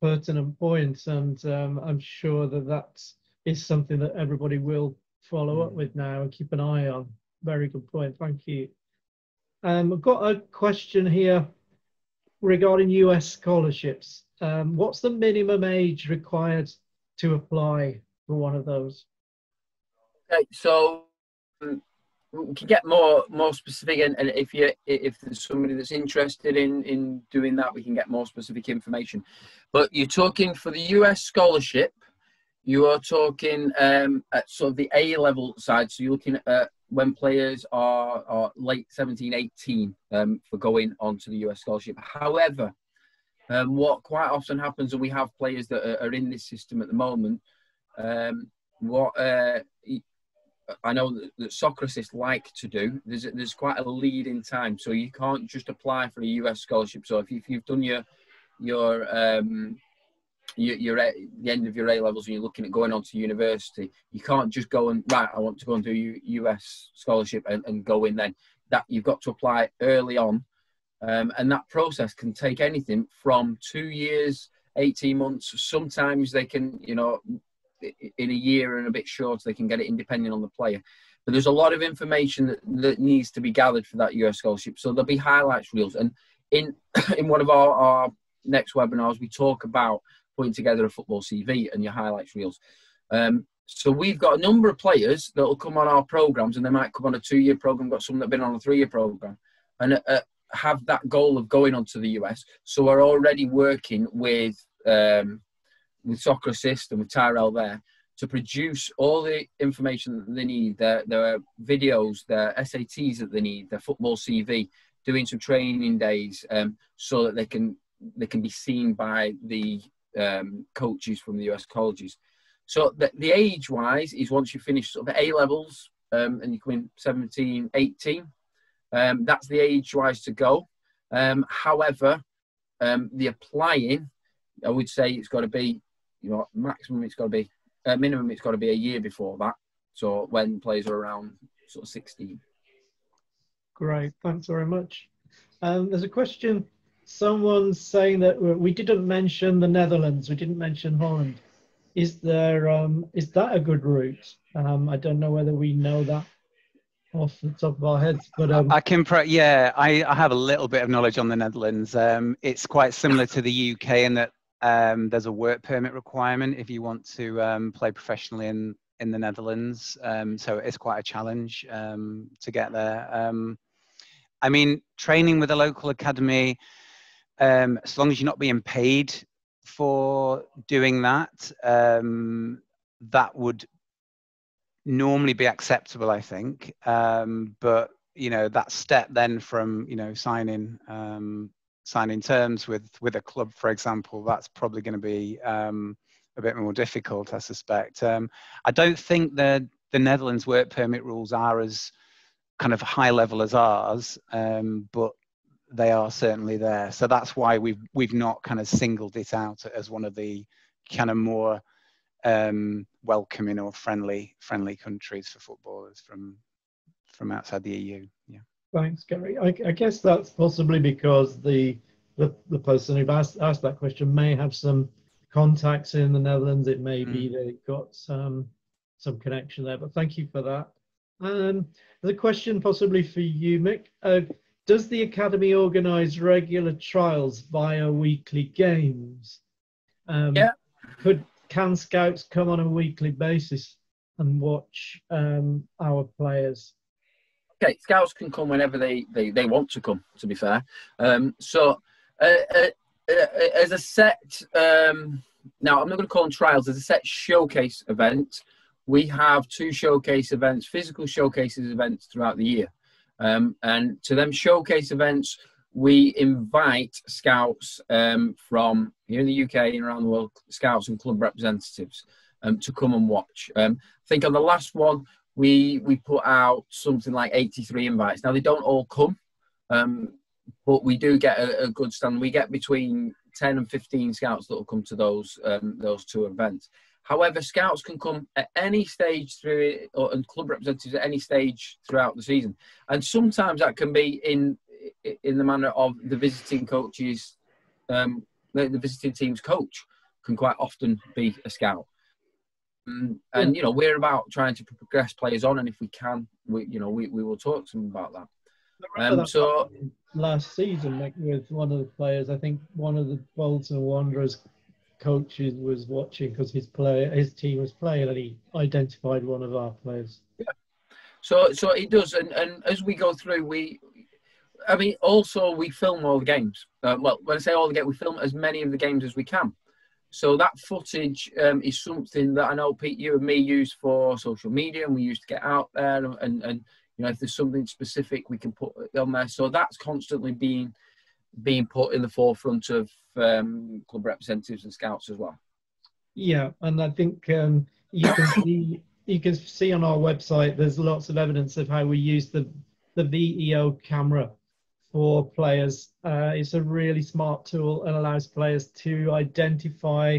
pertinent point, and um, I'm sure that that is something that everybody will follow up mm. with now and keep an eye on. Very good point. Thank you. Um, I've got a question here regarding US scholarships. Um, what's the minimum age required to apply for one of those? Okay, so um, we can get more more specific and, and, if you if there's somebody that's interested in in doing that we can get more specific information but you're talking for the us scholarship you are talking um, at sort of the a level side so you're looking at when players are, are late 17 18 um, for going on to the us scholarship however um, what quite often happens and we have players that are, are in this system at the moment um, what uh, I know that, that soccer like to do. There's there's quite a lead in time, so you can't just apply for a US scholarship. So if, you, have done your your um, your, your the end of your A levels and you're looking at going on to university, you can't just go and right. I want to go and do US scholarship and, and go in. Then that you've got to apply early on, um, and that process can take anything from two years, eighteen months. Sometimes they can, you know, in a year and a bit shorter, they can get it in depending on the player. But there's a lot of information that, that needs to be gathered for that US scholarship. So there'll be highlights reels. And in [coughs] in one of our, our next webinars, we talk about putting together a football CV and your highlights reels. Um, so we've got a number of players that will come on our programs, and they might come on a two-year program. Got some that have been on a three-year program, and uh, have that goal of going on to the US. So we're already working with um, with Soccer Assist and with Tyrell there to produce all the information that they need, their, their videos, their SATs that they need, their football CV, doing some training days um, so that they can they can be seen by the um, coaches from the US colleges. So the, the age wise is once you finish sort of A levels um, and you come in 17, 18, um, that's the age wise to go. Um, however, um, the applying, I would say it's got to be, you know, maximum it's got to be, uh, minimum it's got to be a year before that. So when players are around sort of 16. Great, thanks very much. Um, there's a question. Someone's saying that we didn't mention the Netherlands. We didn't mention Holland. Is there um, is that a good route? Um, I don't know whether we know that off the top of our heads, but um, I can. Pre- yeah, I, I have a little bit of knowledge on the Netherlands. Um, it's quite similar to the UK in that um, there's a work permit requirement if you want to um, play professionally in in the Netherlands. So it's quite a challenge to get there. I mean, training with a local academy, um, as long as you're not being paid for doing that, um, that would normally be acceptable, I think. Um, but you know, that step then from you know signing um, signing terms with with a club, for example, that's probably going to be um, a bit more difficult, I suspect. Um, I don't think the the Netherlands work permit rules are as kind of high level as ours, um, but they are certainly there. So that's why we've we've not kind of singled it out as one of the kind of more um, welcoming or friendly friendly countries for footballers from from outside the EU. Yeah. Thanks, Gary. I, I guess that's possibly because the the, the person who asked, asked that question may have some contacts in the Netherlands. It may mm. be they've got some some connection there. But thank you for that. Um, the question possibly for you, Mick. Uh, does the academy organise regular trials via weekly games? Um, yeah. Could can scouts come on a weekly basis and watch um, our players? Okay, scouts can come whenever they, they, they want to come. To be fair, um, so uh, uh, uh, as a set, um, now I'm not going to call them trials. As a set showcase event, we have two showcase events, physical showcases events throughout the year. Um, and to them showcase events, we invite scouts um, from here in the UK and around the world, scouts and club representatives um, to come and watch. Um, I think on the last one, we we put out something like 83 invites. Now they don't all come, um, but we do get a, a, good stand. We get between 10 and 15 scouts that will come to those um, those two events. However, scouts can come at any stage through it, or, and club representatives at any stage throughout the season. And sometimes that can be in in the manner of the visiting coaches, um, the, the, visiting team's coach can quite often be a scout. Um, and you know we're about trying to progress players on, and if we can, we you know we, we will talk to them about that. Um, so last season, like with one of the players, I think one of the Bolton Wanderers coaches was watching because his player, his team was playing, and he identified one of our players. Yeah. So, so it does, and, and as we go through, we, I mean, also we film all the games. Uh, well, when I say all the games, we film as many of the games as we can. So that footage um, is something that I know Pete, you and me use for social media, and we used to get out there, and, and, and you know if there's something specific we can put on there. So that's constantly being being put in the forefront of um, club representatives and scouts as well. Yeah, and I think um, you can see [coughs] you can see on our website there's lots of evidence of how we use the the VEO camera for players. Uh, it's a really smart tool and allows players to identify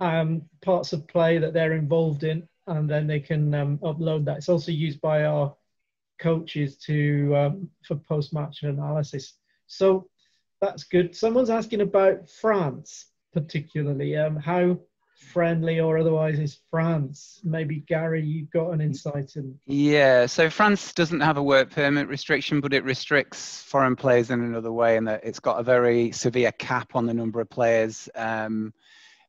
um, parts of play that they're involved in, and then they can um, upload that. It's also used by our coaches to um, for post-match analysis. So that's good. Someone's asking about France, particularly. Um, how friendly or otherwise is France? Maybe Gary, you've got an insight in. Yeah, so France doesn't have a work permit restriction, but it restricts foreign players in another way, in that it's got a very severe cap on the number of players um,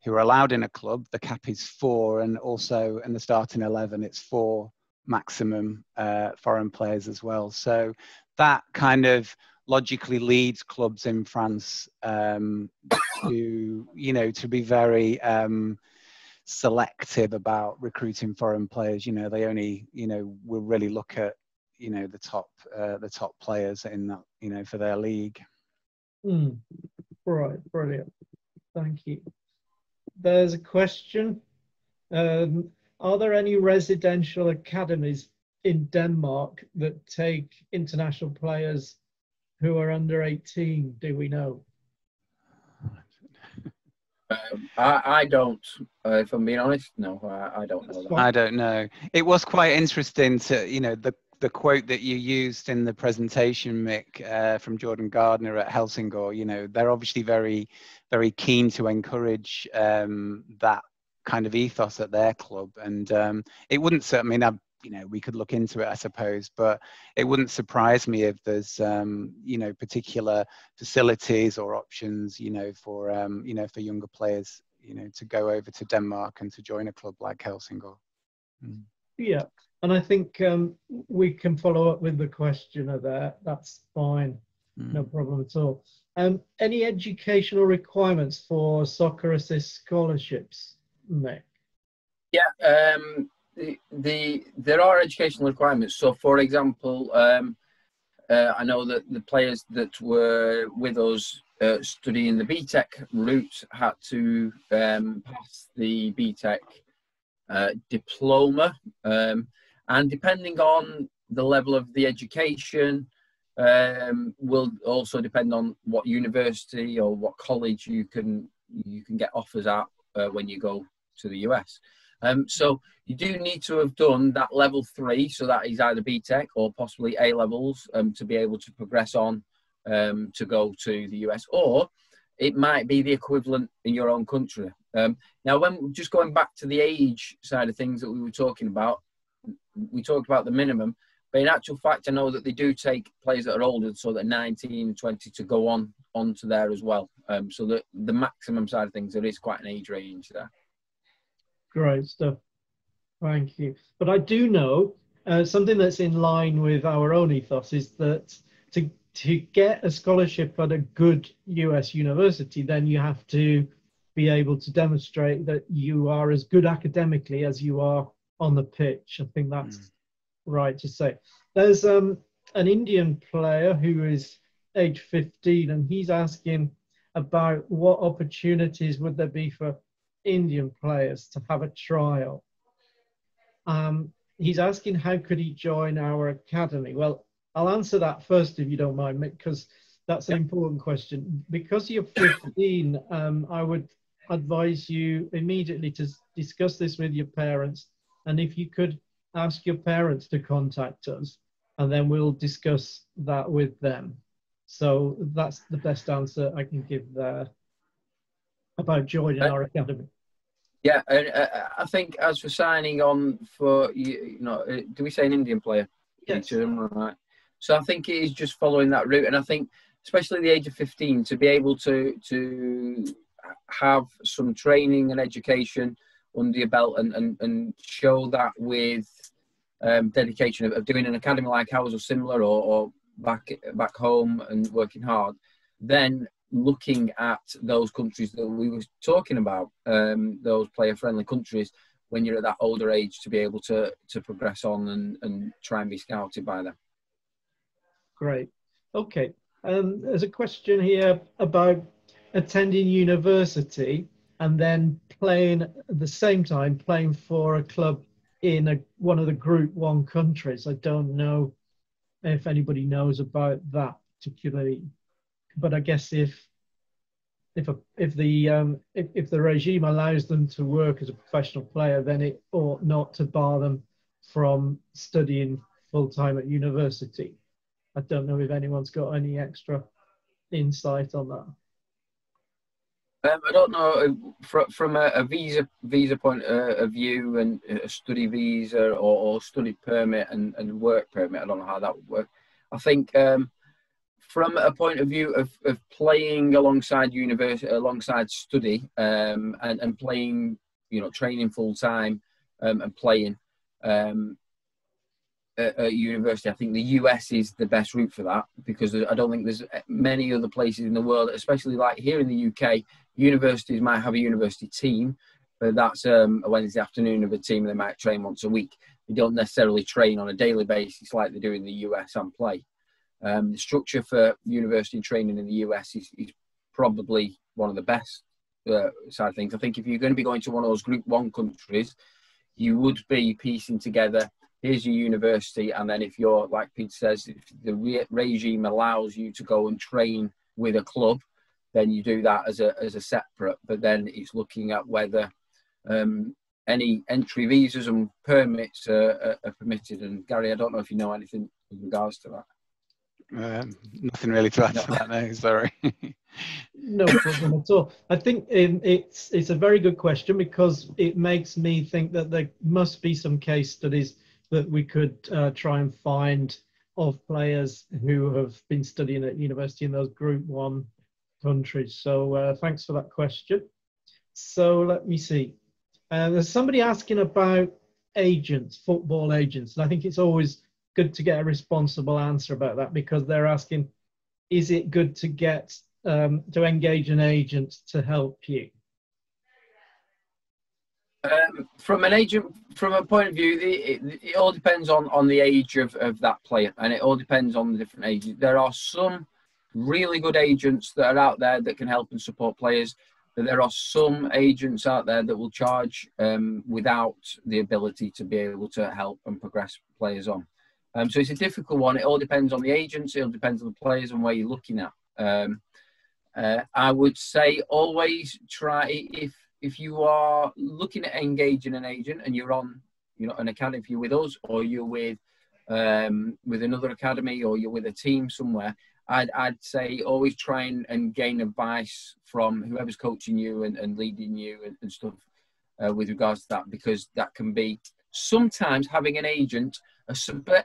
who are allowed in a club. The cap is four, and also in the starting eleven, it's four maximum uh, foreign players as well. So that kind of logically leads clubs in France um, to, you know, to be very um, selective about recruiting foreign players. You know, they only, you know, will really look at, you know the top uh, the top players in that you know for their league. Mm. Right, brilliant. Thank you. There's a question. Um, are there any residential academies in Denmark that take international players who are under 18? Do we know? Um, I, I don't. Uh, if I'm being honest, no, I, I don't know. That. I don't know. It was quite interesting to, you know, the the quote that you used in the presentation, Mick, uh, from Jordan Gardner at Helsingor, You know, they're obviously very, very keen to encourage um, that kind of ethos at their club, and um, it wouldn't. I mean, I've you know we could look into it i suppose but it wouldn't surprise me if there's um, you know particular facilities or options you know for um, you know for younger players you know to go over to denmark and to join a club like helsingør. Mm. yeah and i think um, we can follow up with the questioner there. That's fine. Mm. no problem at all. Um, any educational requirements for soccer assist scholarships Mick yeah the, there are educational requirements. So, for example, um, uh, I know that the players that were with us uh, studying the BTEC route had to um, pass the BTEC uh, diploma, um, and depending on the level of the education, um, will also depend on what university or what college you can you can get offers at uh, when you go to the US. Um, so you do need to have done that level three, so that is either BTEC or possibly A levels um, to be able to progress on um, to go to the US, or it might be the equivalent in your own country. Um, now, when just going back to the age side of things that we were talking about, we talked about the minimum, but in actual fact, I know that they do take players that are older, so that 19, and 20 to go on onto there as well. Um, so the the maximum side of things, there is quite an age range there. Great stuff. Thank you. But I do know uh, something that's in line with our own ethos is that to to get a scholarship at a good US university, then you have to be able to demonstrate that you are as good academically as you are on the pitch. I think that's mm. right to say. There's um, an Indian player who is age 15, and he's asking about what opportunities would there be for Indian players to have a trial. Um, he's asking how could he join our academy. Well, I'll answer that first if you don't mind, because that's an important question. Because you're 15, um, I would advise you immediately to discuss this with your parents, and if you could ask your parents to contact us, and then we'll discuss that with them. So that's the best answer I can give there about joining our academy. Yeah, and uh, I think as for signing on for you, you know, uh, do we say an Indian player? Yes. Right. So I think it is just following that route, and I think especially the age of 15 to be able to to have some training and education under your belt and and, and show that with um, dedication of, of, doing an academy like ours or similar or, or back back home and working hard then looking at those countries that we were talking about, um, those player-friendly countries, when you're at that older age, to be able to to progress on and, and try and be scouted by them. Great. Okay. Um, there's a question here about attending university and then playing at the same time playing for a club in a, one of the group one countries. I don't know if anybody knows about that particularly but I guess if if a, if the um, if, if the regime allows them to work as a professional player, then it ought not to bar them from studying full time at university. I don't know if anyone's got any extra insight on that. Um, I don't know from, from a, a, visa visa point of view and a study visa or, or study permit and, and work permit. I don't know how that would work. I think um, from a point of view of, of playing alongside university, alongside study, um, and, and playing, you know, training full time um, and playing um, at, at, university, I think the US is the best route for that because I don't think there's many other places in the world, especially like here in the UK, universities might have a university team, but that's um, a Wednesday afternoon of a team. They might train once a week. They don't necessarily train on a daily basis like they do in the US and play. Um, the structure for university training in the US is, is probably one of the best uh, side of things. I think if you're going to be going to one of those Group One countries, you would be piecing together. Here's your university, and then if you're like Pete says, if the re- regime allows you to go and train with a club, then you do that as a as a separate. But then it's looking at whether um, any entry visas and permits are, are, are, permitted. And Gary, I don't know if you know anything with regards to that. Um, nothing really to add no. to that, no. Sorry. [laughs] no problem at all. I think it's it's a very good question because it makes me think that there must be some case studies that we could uh, try and find of players who have been studying at university in those Group One countries. So uh, thanks for that question. So let me see. Uh, there's somebody asking about agents, football agents, and I think it's always good to get a responsible answer about that because they're asking, is it good to get um, to engage an agent to help you? Um, from an agent, from a point of view, it, it, it, all depends on, on the age of, of that player, and it all depends on the different ages. There are some really good agents that are out there that can help and support players But there are some agents out there that will charge um, without the ability to be able to help and progress players on. Um, so it's a difficult one. It all depends on the agents. It all depends on the players and where you're looking at. Um, uh, I would say always try if if you are looking at engaging an agent and you're on you know an academy if you're with us or you're with um, with another academy or you're with a team somewhere I'd, I'd say always try and, and gain advice from whoever's coaching you and, and leading you and, and stuff uh, with regards to that because that can be sometimes having an agent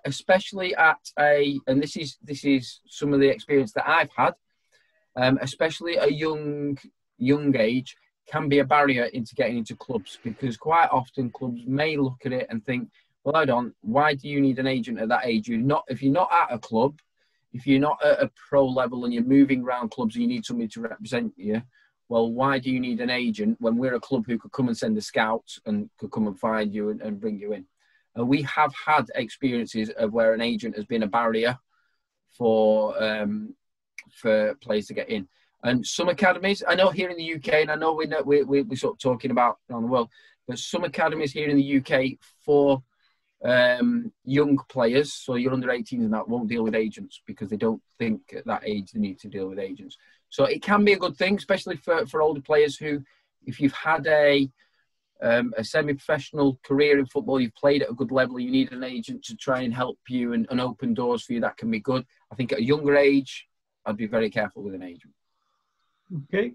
especially at a and this is this is some of the experience that i've had um, especially a young young age can be a barrier into getting into clubs because quite often clubs may look at it and think well hold on why do you need an agent at that age you're not if you're not at a club if you're not at a pro level and you're moving around clubs and you need somebody to represent you, well, why do you need an agent when we're a club who could come and send a scout and could come and find you and, and bring you in? Uh, we have had experiences of where an agent has been a barrier for um, for players to get in. And some academies, I know here in the UK, and I know we know, we, we, we're sort of talking about around the world, but some academies here in the UK for um, young players, so you're under 18 and that won't deal with agents because they don't think at that age they need to deal with agents. So it can be a good thing, especially for, for older players who, if you've had a um, a semi-professional career in football, you've played at a good level, you need an agent to try and help you and, and open doors for you. That can be good. I think at a younger age, I'd be very careful with an agent. Okay.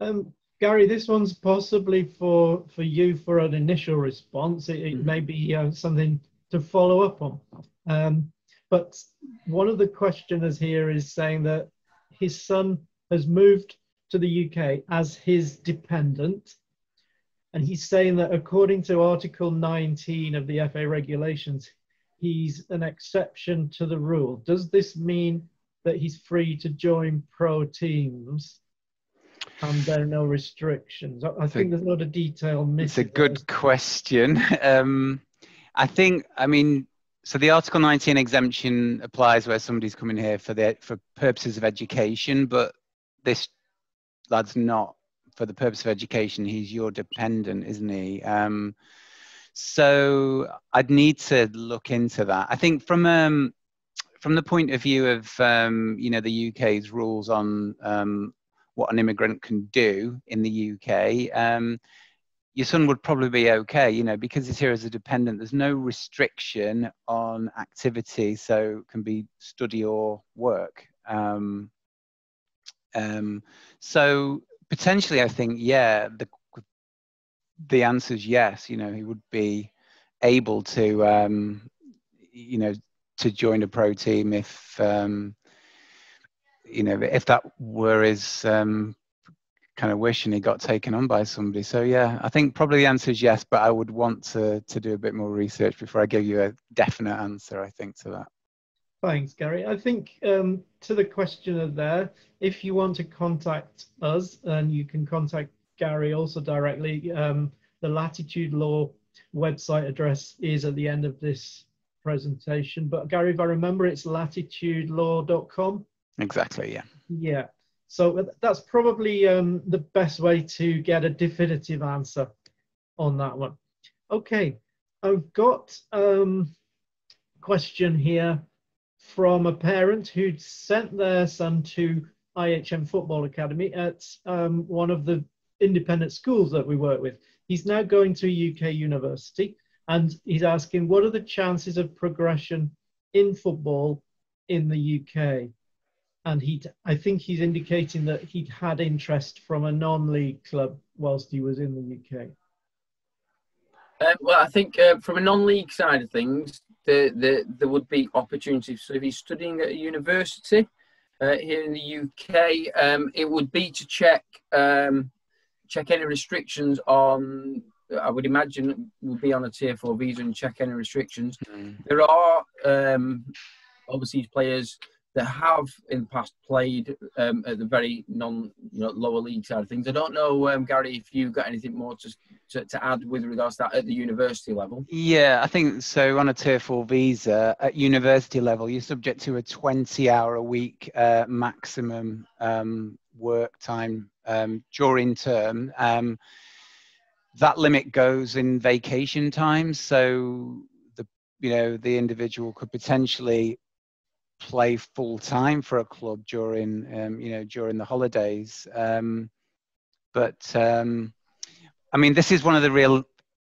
Um, Gary, this one's possibly for for you for an initial response. It, it mm-hmm. may be uh, something to follow up on. Um, but one of the questioners here is saying that his son has moved to the UK as his dependent. And he's saying that according to Article 19 of the FA regulations, he's an exception to the rule. Does this mean that he's free to join pro teams and there are no restrictions? I, think there's a lot of detail missing. It's a good question. Um, I think, I mean, so the Article 19 exemption applies where somebody's coming here for the for purposes of education, but this lad's not for the purpose of education. He's your dependent, isn't he? Um, so I'd need to look into that. I think from um, from the point of view of um, you know the UK's rules on um, what an immigrant can do in the UK, um, your son would probably be okay, you know, because he's here as a dependent. There's no restriction on activity, so it can be study or work. Um, um, so potentially, I think, yeah, the the answer is yes. You know, he would be able to, um, you know, to join a pro team if, um, you know, if that were his um, kind of wish and he got taken on by somebody. So yeah, I think probably the answer is yes, but I would want to to do a bit more research before I give you a definite answer. I think to that. Thanks, Gary. I think um, to the questioner there, if you want to contact us, and you can contact Gary also directly. Um, the Latitude Law website address is at the end of this presentation. But Gary, if I remember, it's latitudelaw.com. Exactly, yeah. Yeah. So that's probably um, the best way to get a definitive answer on that one. Okay, I've got um, a question here from a parent who'd sent their son to IHM Football Academy at um, one of the independent schools that we work with. He's now going to a UK university and he's asking what are the chances of progression in football in the UK? And he, I think he's indicating that he'd had interest from a non-league club whilst he was in the UK. Uh, well, I think uh, from a non-league side of things, the, the, there would be opportunities. So if he's studying at a university uh, here in the UK, um, it would be to check um, check any restrictions on. I would imagine would be on a tier four visa and check any restrictions. Mm. There are um, overseas players that have in the past played um, at the very non you know, lower league side of things. I don't know, um, Gary, if you've got anything more to, to, to, add with regards to that at the university level. Yeah, I think so. On a tier four visa at university level, you're subject to a 20 hour a week uh, maximum um, work time um, during term. Um, that limit goes in vacation times, so the you know the individual could potentially play full time for a club during um, you know during the holidays. Um, but um, I mean, this is one of the real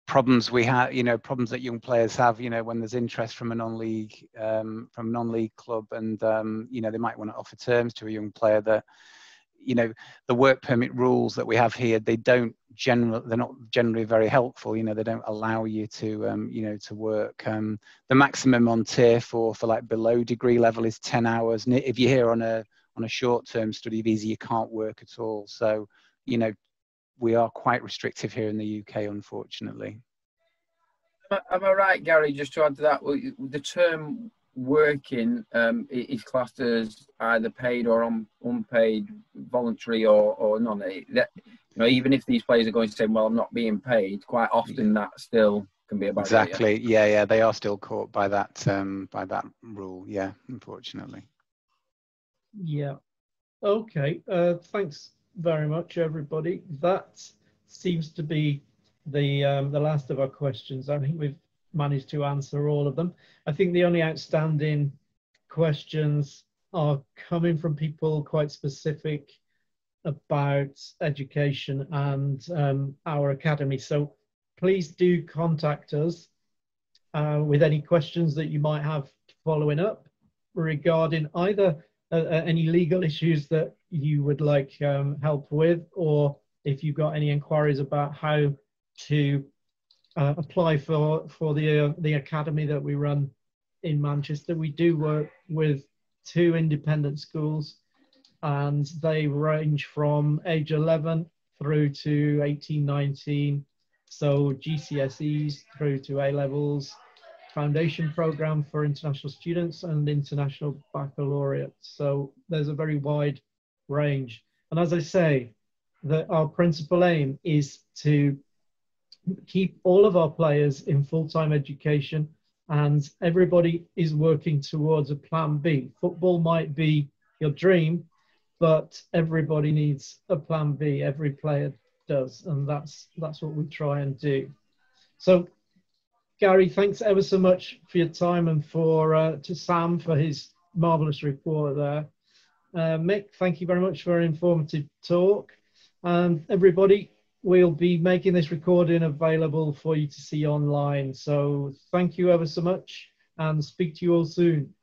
problems we have. You know, problems that young players have. You know, when there's interest from a non-league um, from non-league club, and um, you know they might want to offer terms to a young player that you know the work permit rules that we have here they don't general they're not generally very helpful you know they don't allow you to um, you know to work. Um, the maximum on tier four for like below degree level is 10 hours and if you're here on a on a short term study visa you can't work at all. So you know we are quite restrictive here in the uk unfortunately. Am i right gary just to add to that? The term working um, is classed as either paid or un, unpaid, voluntary or, or none. That, you know, even if these players are going to say, "Well, I'm not being paid," quite often that still can be about exactly. Yeah. yeah, yeah, they are still caught by that um, by that rule. Yeah, unfortunately. Yeah. Okay. Uh, thanks very much, everybody. That seems to be the um, the last of our questions. I think we've managed to answer all of them. I think the only outstanding questions are coming from people quite specific about education and um, our academy. So please do contact us uh, with any questions that you might have following up regarding either uh, uh any legal [laughs] issues that you would like um, help with, or if you've got any inquiries about how to uh, apply for for the uh, the academy that we run in Manchester. We do work with two independent schools, and they range from age 11 through to 18, 19. So GCSEs through to A levels, foundation program for international students, and international baccalaureate. So there's a very wide range. And as I say, that our principal aim is to keep all of our players in full-time education and everybody is working towards a plan B. Football might be your dream, but everybody needs a plan B. Every player does, and that's that's what we try and do. So, Gary, thanks ever so much for your time and for uh, to Sam for his marvelous report there. Uh, Mick, thank you very much for an informative talk. And everybody, we'll be making this recording available for you to see online. So thank you ever so much and speak to you all soon.